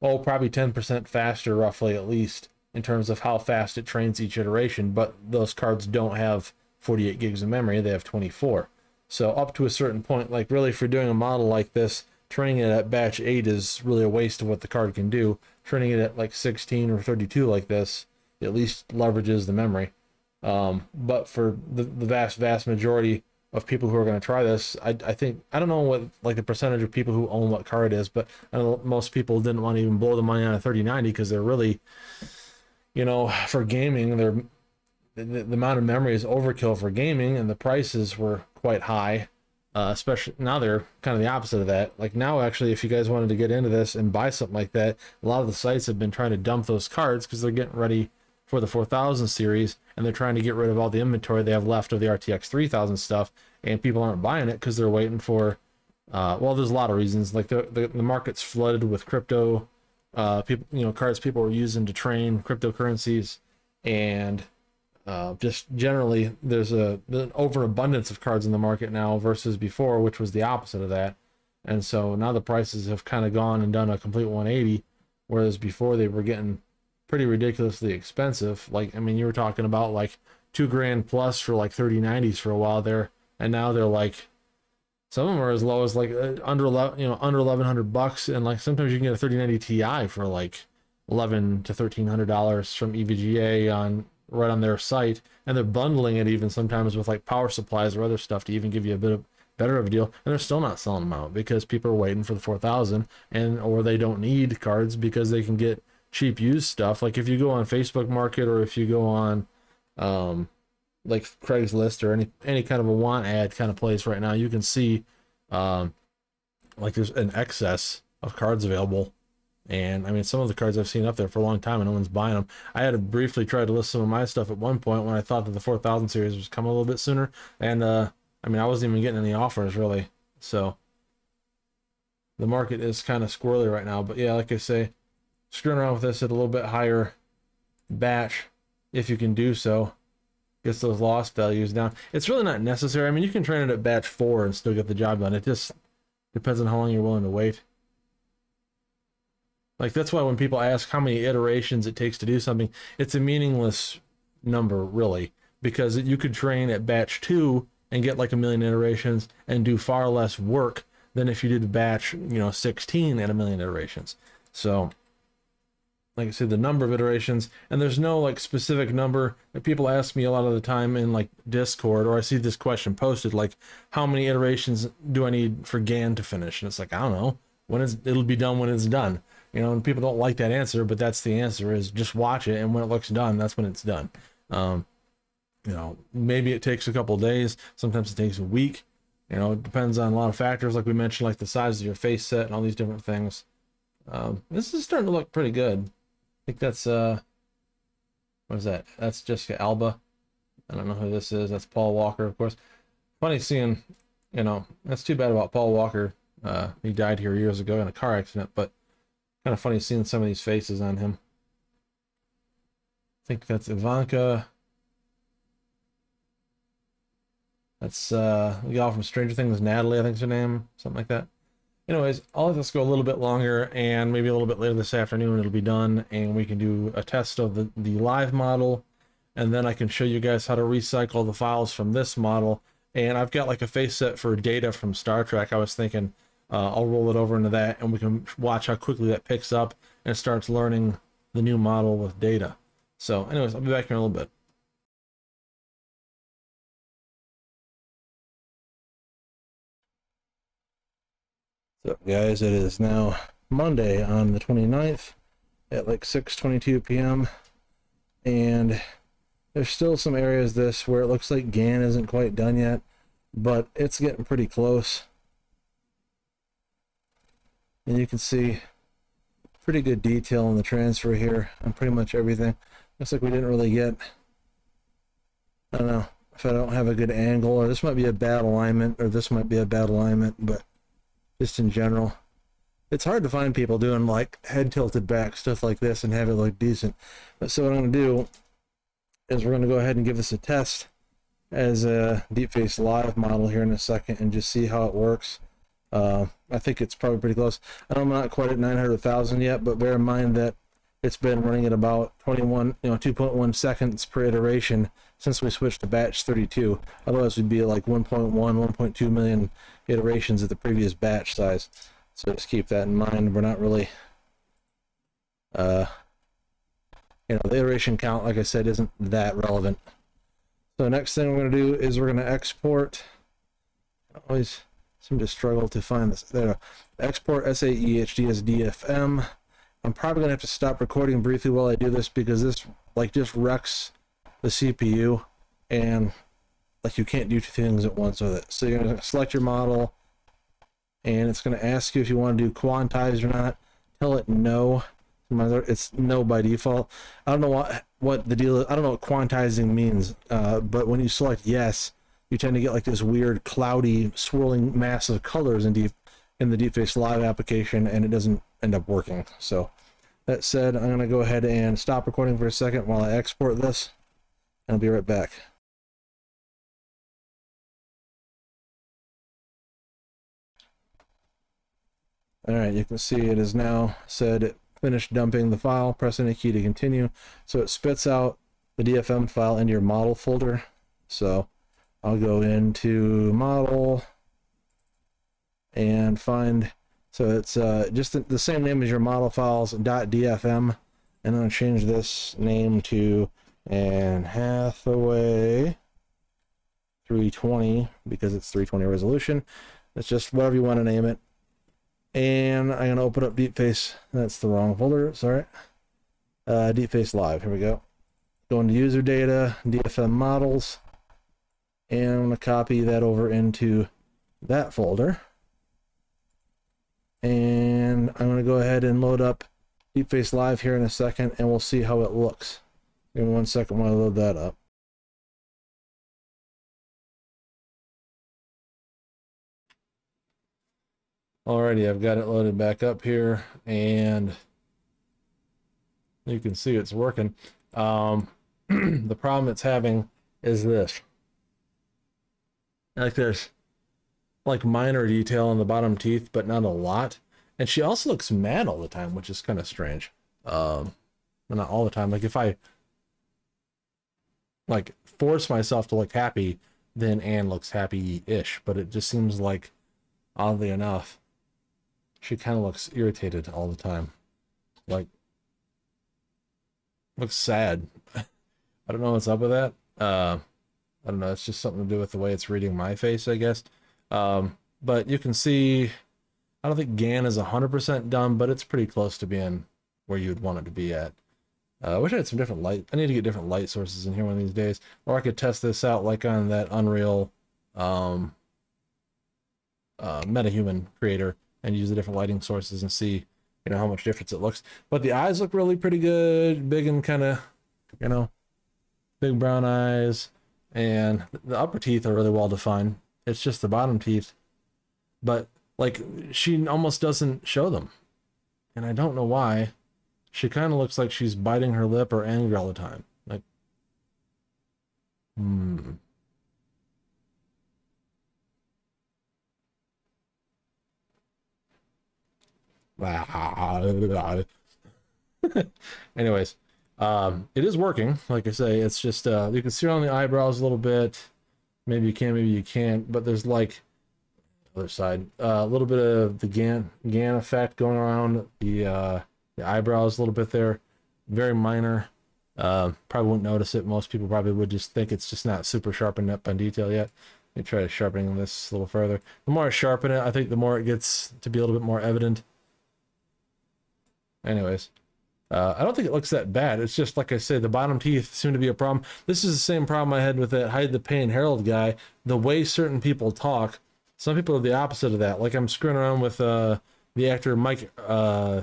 oh, probably 10% faster, roughly at least, in terms of how fast it trains each iteration. But those cards don't have 48 gigs of memory; they have 24. So up to a certain point, like really, for doing a model like this, training it at batch 8 is really a waste of what the card can do. Training it at like 16 or 32 like this at least leverages the memory. Um, but for the, the vast, vast majority of people who are going to try this, I, I think, I don't know what like the percentage of people who own what card is, but I most people didn't want to even blow the money on a 3090 because they're really, you know, for gaming, they're, the, the amount of memory is overkill for gaming and the prices were quite high uh, especially now they're kind of the opposite of that. Like now, actually, if you guys wanted to get into this and buy something like that, a lot of the sites have been trying to dump those cards because they're getting ready for the 4000 series and they're trying to get rid of all the inventory they have left of the RTX 3000 stuff, and people aren't buying it because they're waiting for. Uh, well, there's a lot of reasons. Like the, the, the market's flooded with crypto, uh, people, you know, cards people are using to train cryptocurrencies, and uh, just generally, there's a an overabundance of cards in the market now versus before, which was the opposite of that. And so now the prices have kind of gone and done a complete 180, whereas before they were getting pretty ridiculously expensive. Like, I mean, you were talking about like two grand plus for like 3090s for a while there, and now they're like some of them are as low as like uh, under 11, you know, under 1100 bucks, and like sometimes you can get a 3090 Ti for like 11 to 1300 dollars from EVGA on right on their site, and they're bundling it even sometimes with like power supplies or other stuff to even give you a bit of better of a deal, and they're still not selling them out because people are waiting for the 4000 and or they don't need cards because they can get cheap used stuff. Like if you go on Facebook Market or if you go on um like Craigslist or any any kind of a want ad kind of place right now, you can see um like there's an excess of cards available. And I mean, some of the cards I've seen up there for a long time and no one's buying them. I had to briefly try to list some of my stuff at one point when I thought that the 4000 series was coming a little bit sooner. And uh, I mean, I wasn't even getting any offers really. So the market is kind of squirrely right now. But yeah, like I say, screwing around with this at a little bit higher batch if you can do so gets those loss values down. It's really not necessary. I mean, you can train it at batch four and still get the job done. It just depends on how long you're willing to wait. Like that's why when people ask how many iterations it takes to do something, it's a meaningless number really, because you could train at batch two and get like a million iterations and do far less work than if you did batch, you know, 16 at a million iterations. So like I said, the number of iterations, and there's no like specific number. That people ask me a lot of the time in like Discord, or I see this question posted, like, how many iterations do I need for GAN to finish? And it's like, I don't know. When it's it'll be done when it's done. You know, and people don't like that answer, but that's the answer is just watch it, and when it looks done, that's when it's done. Um, you know, maybe it takes a couple days, sometimes it takes a week. You know, it depends on a lot of factors, like we mentioned, like the size of your face set and all these different things. Um, this is starting to look pretty good I think that's uh what is that? That's Jessica Alba. I don't know who this is. That's Paul Walker, of course. Funny seeing, you know, that's too bad about Paul Walker. Uh, he died here years ago in a car accident, but kind of funny seeing some of these faces on him. I think that's Ivanka. That's uh, the gal from Stranger Things, Natalie, I think is her name, something like that anyways, I'll let this go a little bit longer and maybe a little bit later this afternoon it'll be done and we can do a test of the, the live model and then I can show you guys how to recycle the files from this model. And I've got like a face set for data from Star Trek. I was thinking uh, I'll roll it over into that and we can watch how quickly that picks up and starts learning the new model with data. So anyways, I'll be back in a little bit. So guys, it is now Monday on the 29th at like 6.22 p.m. And there's still some areas this where it looks like GAN isn't quite done yet, but it's getting pretty close. And you can see pretty good detail in the transfer here on pretty much everything. Looks like we didn't really get, I don't know if I don't have a good angle, or this might be a bad alignment, or this might be a bad alignment, but just in general. It's hard to find people doing like head tilted back stuff like this and have it look decent. But so what I'm going to do is we're going to go ahead and give this a test as a DeepFace Live model here in a second and just see how it works. Uh, I think it's probably pretty close. I'm not quite at 900,000 yet, but bear in mind that it's been running at about 21, you know, 2.1 seconds per iteration since we switched to batch 32. Otherwise, we'd be like 1.1, 1.2 million iterations of the previous batch size. So just keep that in mind. We're not really, uh, you know, the iteration count, like I said, isn't that relevant. So next thing we're going to do is we're going to export. Always seem to struggle to find this. There, export SAE HD as DFM. I'm probably going to have to stop recording briefly while I do this because this like just wrecks the CPU and like you can't do two things at once with it. So you're going to select your model and it's going to ask you if you want to do quantized or not. Tell it no. It's no by default. I don't know what what the deal is. I don't know what quantizing means, uh, but when you select yes, you tend to get like this weird cloudy swirling mass of colors in deep in the DeepFace Live application, and it doesn't end up working. So that said, I'm going to go ahead and stop recording for a second while I export this. And I'll be right back. Alright, you can see it is now said finish dumping the file, press any key to continue. So it spits out the DFM file into your model folder. So I'll go into model and find, so it's uh, just the, the same name as your model files .dfm and I'm to change this name to Anne Hathaway 320 because it's 320 resolution. It's just whatever you want to name it. And I'm to open up DeepFace. That's the wrong folder. Sorry. Uh, DeepFace Live. Here we go. Go into user data, DFM models. And I'm going to copy that over into that folder. And I'm going to go ahead and load up DeepFace Live here in a second, and we'll see how it looks. Give me one second while I load that up. Alrighty, I've got it loaded back up here, and you can see it's working. Um, the problem it's having is this. Like there's like minor detail on the bottom teeth, but not a lot. And she also looks mad all the time, which is kind of strange. Um, not all the time. Like if I like force myself to look happy, then Anne looks happy-ish. But it just seems like, oddly enough, she kind of looks irritated all the time. Like, looks sad. I don't know what's up with that. Uh, I don't know. It's just something to do with the way it's reading my face, I guess. Um, but you can see, I don't think GAN is 100% done, but it's pretty close to being where you'd want it to be at. Uh, I wish I had some different light. I need to get different light sources in here one of these days. Or I could test this out like on that Unreal um, uh, MetaHuman creator and use the different lighting sources and see, you know, how much difference it looks. But the eyes look really pretty good, big and kind of, you know, big brown eyes. And the upper teeth are really well defined. It's just the bottom teeth. But, like, she almost doesn't show them. And I don't know why. She kind of looks like she's biting her lip or angry all the time. Like, hmm. Anyways, um, it is working. Like I say, it's just uh, you can see on the eyebrows a little bit. Maybe you can, maybe you can't. But there's like other side, uh, a little bit of the GAN GAN effect going around the uh, the eyebrows a little bit there. Very minor. Uh, probably wouldn't notice it. Most people probably would just think it's just not super sharpened up on detail yet. Let me try sharpening this a little further. The more I sharpen it, I think the more it gets to be a little bit more evident. Anyways, uh, I don't think it looks that bad. It's just, like I said, the bottom teeth seem to be a problem. This is the same problem I had with that Hide the Pain Harold guy. The way certain people talk, some people are the opposite of that. Like I'm screwing around with uh, the actor Mike, uh,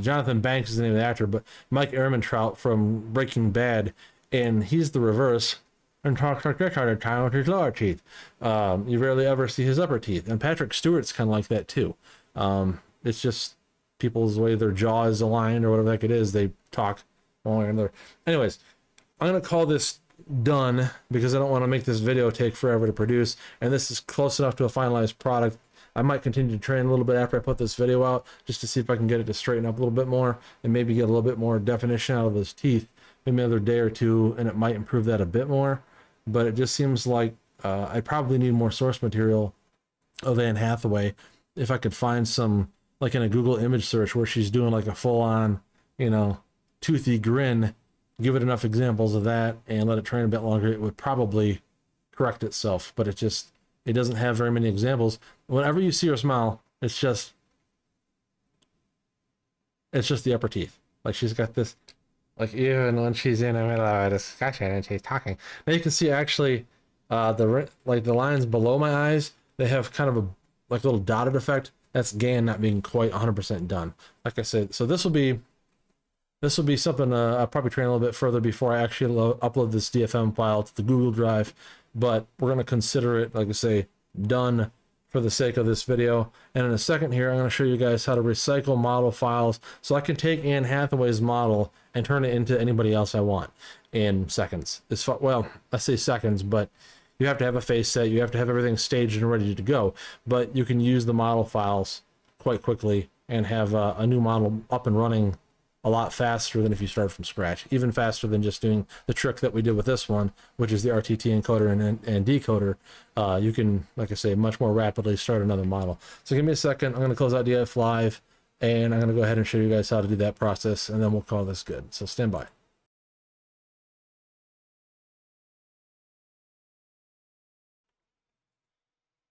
Jonathan Banks is the name of the actor, but Mike Ehrmantraut from Breaking Bad, and he's the reverse and talks like this all the time with his lower teeth. Um, you rarely ever see his upper teeth. And Patrick Stewart's kind of like that too. Um, it's just people's way their jaw is aligned or whatever the heck it is, they talk one way or another. Anyways, I'm gonna call this done because I don't want to make this video take forever to produce, and this is close enough to a finalized product. I might continue to train a little bit after I put this video out just to see if I can get it to straighten up a little bit more and maybe get a little bit more definition out of those teeth. Maybe another day or two, and it might improve that a bit more. But it just seems like uh, I probably need more source material of Anne Hathaway if I could find some like in a Google image search where she's doing like a full on, you know, toothy grin, give it enough examples of that and let it train a bit longer, it would probably correct itself. But it just, it doesn't have very many examples. Whenever you see her smile, it's just, it's just the upper teeth. Like she's got this, like even when she's in the middle of a discussion and she's talking. Now you can see actually, uh, the like the lines below my eyes, they have kind of a like little dotted effect that's GAN not being quite 100% done. Like I said, so this will be this will be something uh, I'll probably train a little bit further before I actually upload this DFM file to the Google Drive, but we're going to consider it, like I say, done for the sake of this video. And in a second here, I'm going to show you guys how to recycle model files so I can take Anne Hathaway's model and turn it into anybody else I want in seconds. It's well, I say seconds, but you have to have a face set, you have to have everything staged and ready to go, but you can use the model files quite quickly and have uh, a new model up and running a lot faster than if you start from scratch, even faster than just doing the trick that we did with this one, which is the RTT encoder and, and decoder. Uh, you can, like I say, much more rapidly start another model. So give me a second. I'm going to close out DF Live, and I'm going to go ahead and show you guys how to do that process, and then we'll call this good. So stand by.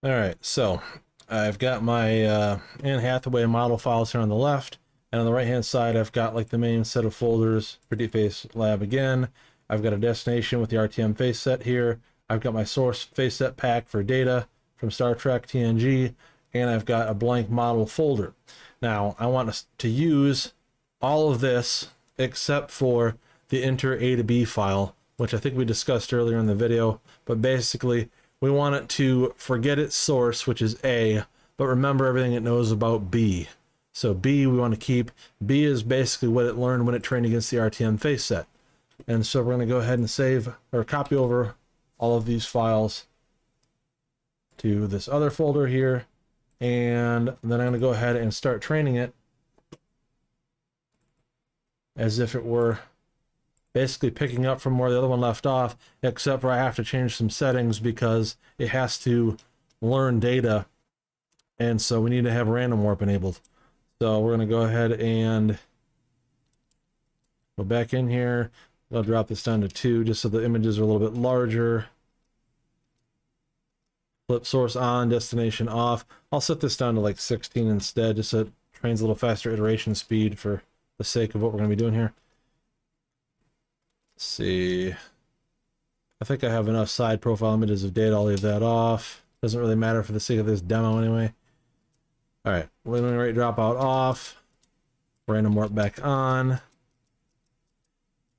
All right, so I've got my uh, Anne Hathaway model files here on the left, and on the right-hand side, I've got like the main set of folders for DeepFace Lab again. I've got a destination with the RTM face set here. I've got my source face set pack for data from Star Trek TNG, and I've got a blank model folder. Now I want us to use all of this except for the inter A to B file, which I think we discussed earlier in the video, but basically we want it to forget its source, which is A, but remember everything it knows about B. So B we want to keep. B is basically what it learned when it trained against the RTM face set. And so we're going to go ahead and save or copy over all of these files to this other folder here. And then I'm going to go ahead and start training it as if it were basically picking up from where the other one left off, except for I have to change some settings because it has to learn data. And so we need to have random warp enabled. So we're going to go ahead and go back in here. I'll drop this down to two just so the images are a little bit larger. Flip source on, destination off. I'll set this down to like 16 instead just so it trains a little faster iteration speed for the sake of what we're going to be doing here. Let's see. I think I have enough side profile images of data. I'll leave that off. Doesn't really matter for the sake of this demo anyway. All right, learning rate dropout off. Random warp back on.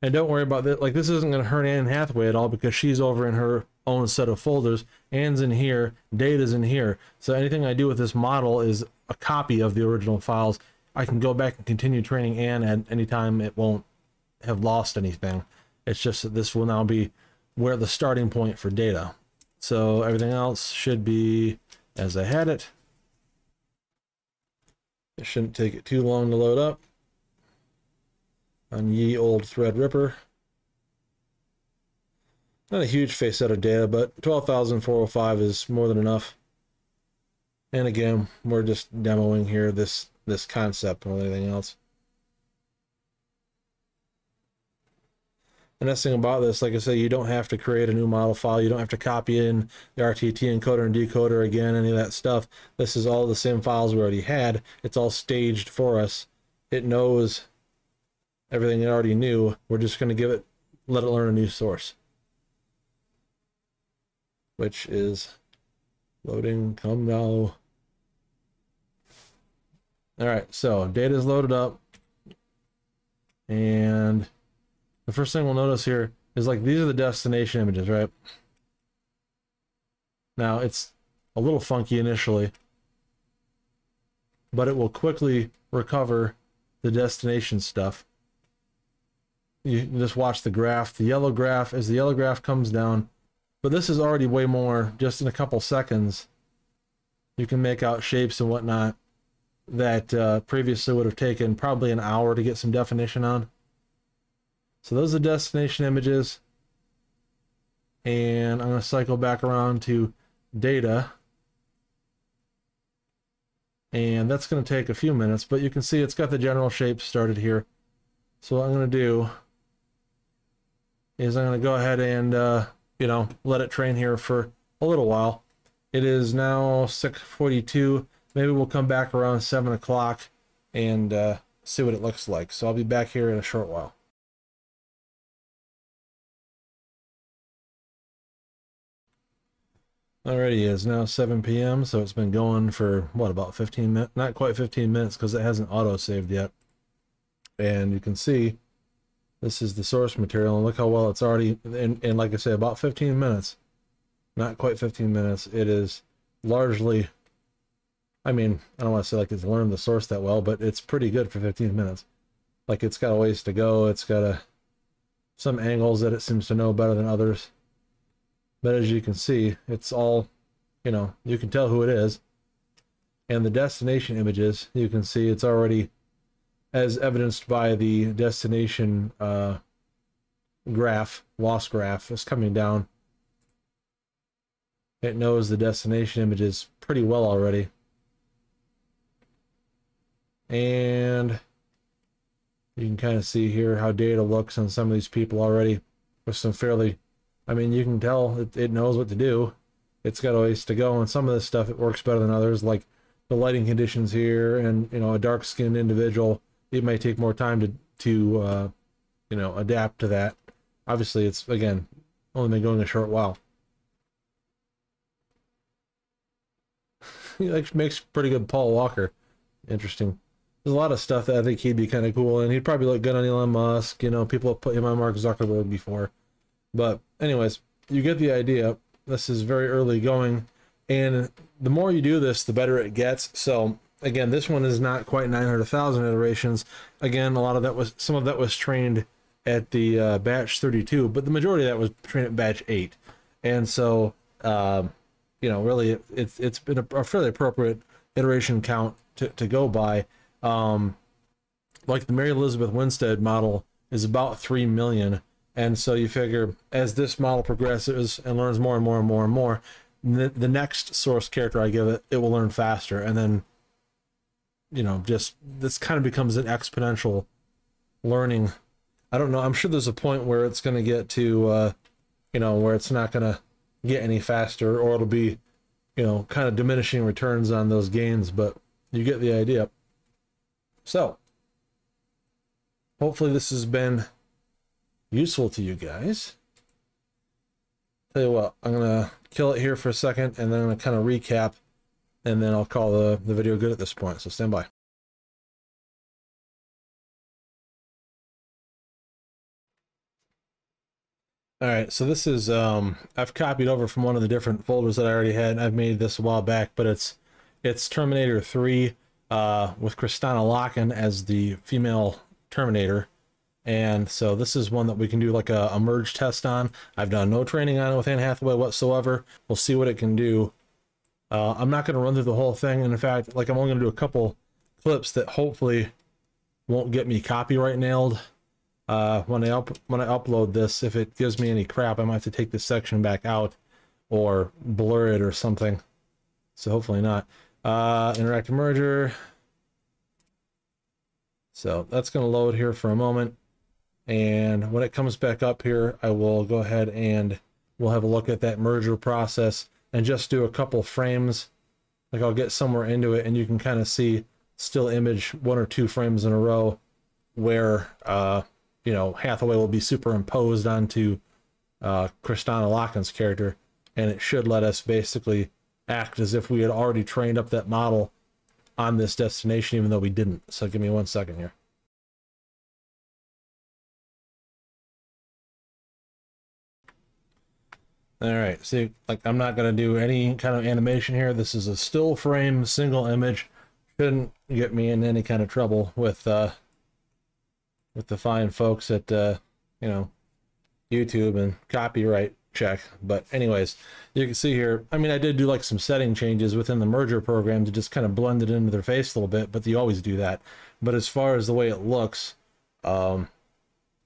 And don't worry about that. Like, this isn't going to hurt Anne Hathaway at all because she's over in her own set of folders. Anne's in here, data's in here. So anything I do with this model is a copy of the original files. I can go back and continue training Anne at any time. It won't have lost anything. It's just that this will now be where the starting point for data. So everything else should be as I had it. It shouldn't take it too long to load up on ye old Threadripper. Not a huge face set of data, but 12,405 is more than enough. And again, we're just demoing here this this concept than anything else. The nice thing about this, like I said, you don't have to create a new model file. You don't have to copy in the RTT encoder and decoder again, any of that stuff. This is all the same files we already had. It's all staged for us. It knows everything it already knew. We're just going to give it, let it learn a new source. Which is loading, come now. All right, so data is loaded up. And the first thing we'll notice here is like these are the destination images, right? Now it's a little funky initially, but it will quickly recover the destination stuff. You just watch the graph. The yellow graph, as the yellow graph comes down, but this is already way more, just in a couple seconds, you can make out shapes and whatnot that uh, previously would have taken probably an hour to get some definition on. So those are destination images. And I'm going to cycle back around to data. And that's going to take a few minutes, but you can see it's got the general shape started here. So what I'm going to do is I'm going to go ahead and, uh, you know, let it train here for a little while. It is now 6.42. Maybe we'll come back around 7 o'clock and uh, see what it looks like. So I'll be back here in a short while. Alrighty, it's now 7 p.m., so it's been going for, what, about 15 minutes? Not quite 15 minutes, because it hasn't auto-saved yet. And you can see, this is the source material, and look how well it's already, and, and like I say, about 15 minutes. Not quite 15 minutes. It is largely, I mean, I don't want to say like it's learned the source that well, but it's pretty good for 15 minutes. Like, it's got a ways to go. It's got a, some angles that it seems to know better than others but as you can see, it's all, you know, you can tell who it is. And the destination images, you can see it's already, as evidenced by the destination uh, graph, loss graph, is coming down. It knows the destination images pretty well already. And you can kind of see here how data looks on some of these people already with some fairly I mean, you can tell it, it knows what to do. It's got a ways to go, and some of this stuff it works better than others, like the lighting conditions here, and you know, a dark-skinned individual. It may take more time to to uh, you know adapt to that. Obviously, it's again only been going a short while. he like makes pretty good Paul Walker. Interesting. There's a lot of stuff that I think he'd be kind of cool, and he'd probably look good on Elon Musk. You know, people have put him on Mark Zuckerberg before. But anyways, you get the idea. This is very early going, and the more you do this, the better it gets. So again, this one is not quite 900,000 iterations. Again, a lot of that was some of that was trained at the uh, batch 32, but the majority of that was trained at batch 8. And so, um, you know, really, it's it's been a, a fairly appropriate iteration count to, to go by. Um, like the Mary Elizabeth Winstead model is about 3 million. And so you figure as this model progresses and learns more and more and more and more, the, the next source character I give it, it will learn faster. And then, you know, just this kind of becomes an exponential learning. I don't know. I'm sure there's a point where it's going to get to, uh, you know, where it's not going to get any faster or it'll be, you know, kind of diminishing returns on those gains, but you get the idea. So, hopefully this has been useful to you guys. Tell you what, I'm gonna kill it here for a second and then I'm gonna kind of recap and then I'll call the, the video good at this point. So stand by. All right, so this is, um, I've copied over from one of the different folders that I already had. I've made this a while back, but it's, it's Terminator 3 uh, with Kristanna Loken as the female Terminator. And so this is one that we can do like a, a, merge test on. I've done no training on it with Anne Hathaway whatsoever. We'll see what it can do. Uh, I'm not going to run through the whole thing. And in fact, like I'm only going to do a couple clips that hopefully won't get me copyright nailed. Uh, when I up when I upload this, if it gives me any crap, I might have to take this section back out or blur it or something. So hopefully not. Uh, interactive merger. So that's going to load here for a moment. And when it comes back up here, I will go ahead and we'll have a look at that merger process and just do a couple frames. Like I'll get somewhere into it and you can kind of see still image one or two frames in a row where, uh, you know, Hathaway will be superimposed onto uh, Kristanna Loken's character. And it should let us basically act as if we had already trained up that model on this destination, even though we didn't. So give me one second here. All right, see, like I'm not gonna do any kind of animation here. This is a still frame, single image. Shouldn't get me in any kind of trouble with uh, with the fine folks at uh, you know YouTube and copyright check. But anyways, you can see here, I mean, I did do like some setting changes within the merger program to just kind of blend it into their face a little bit, but you always do that. But as far as the way it looks, um,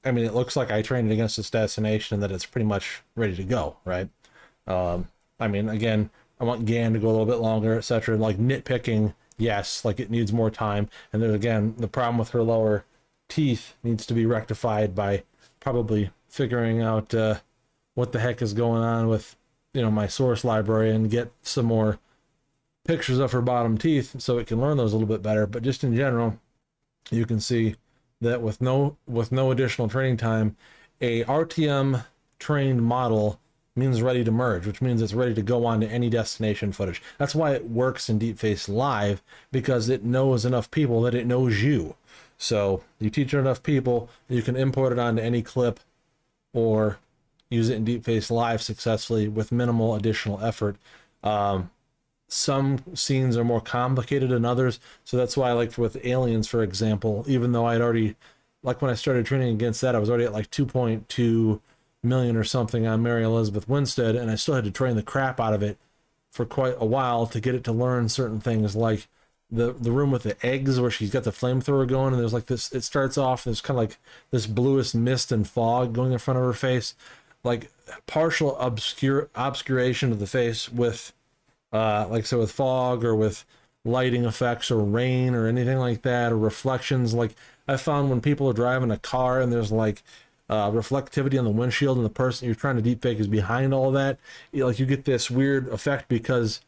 I mean, it looks like I trained against this destination and that it's pretty much ready to go, right? Um, I mean, again, I want GAN to go a little bit longer, etc. Like nitpicking, yes, like it needs more time. And then again, the problem with her lower teeth needs to be rectified by probably figuring out uh, what the heck is going on with you know my source library and get some more pictures of her bottom teeth so it can learn those a little bit better but just in general you can see that with no with no additional training time a rtm trained model means ready to merge which means it's ready to go on to any destination footage that's why it works in deepface live because it knows enough people that it knows you so you teach it enough people you can import it onto any clip or use it in Deepface Live successfully with minimal additional effort. Um, some scenes are more complicated than others, so that's why, I like with Aliens, for example, even though I'd already, like when I started training against that, I was already at like 2.2 million or something on Mary Elizabeth Winstead, and I still had to train the crap out of it for quite a while to get it to learn certain things like the the room with the eggs where she's got the flamethrower going and there's like this it starts off there's kind of like this bluish mist and fog going in front of her face like partial obscure obscuration of the face with uh like so with fog or with lighting effects or rain or anything like that or reflections like i found when people are driving a car and there's like uh, reflectivity on the windshield and the person you're trying to deepfake is behind all that you, like you get this weird effect because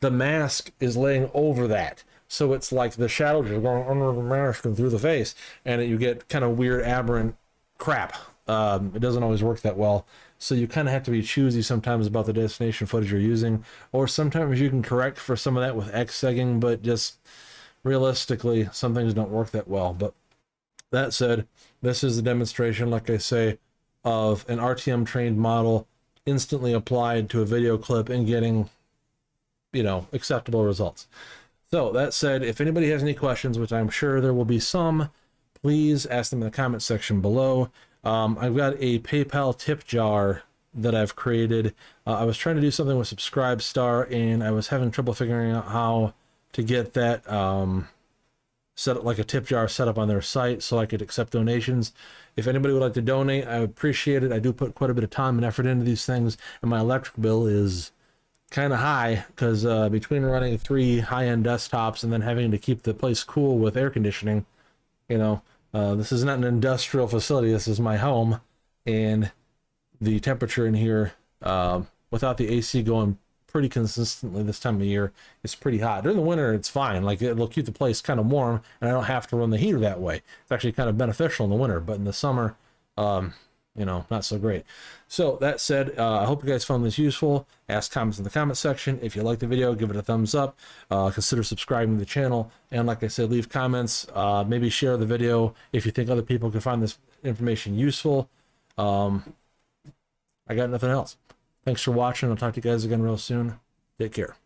the mask is laying over that so it's like the shadows are going under the mask and through the face and you get kind of weird aberrant crap um, it doesn't always work that well. So you kind of have to be choosy sometimes about the destination footage you're using, or sometimes you can correct for some of that with X-segging, but just realistically, some things don't work that well. But that said, this is a demonstration, like I say, of an RTM trained model instantly applied to a video clip and getting, you know, acceptable results. So that said, if anybody has any questions, which I'm sure there will be some, please ask them in the comment section below. Um, I've got a PayPal tip jar that I've created. Uh, I was trying to do something with Subscribestar, and I was having trouble figuring out how to get that um, set up like a tip jar set up on their site so I could accept donations. If anybody would like to donate, I would appreciate it. I do put quite a bit of time and effort into these things, and my electric bill is kind of high because uh, between running three high-end desktops and then having to keep the place cool with air conditioning, you know, uh, this is not an industrial facility. This is my home, and the temperature in here, uh, without the AC going pretty consistently this time of year, is pretty hot. During the winter, it's fine. Like it'll keep the place kind of warm, and I don't have to run the heater that way. It's actually kind of beneficial in the winter, but in the summer, um, you know, not so great. So that said, uh, I hope you guys found this useful. Ask comments in the comment section. If you like the video, give it a thumbs up. Uh, consider subscribing to the channel. And like I said, leave comments. Uh, maybe share the video if you think other people can find this information useful. Um, I got nothing else. Thanks for watching. I'll talk to you guys again real soon. Take care.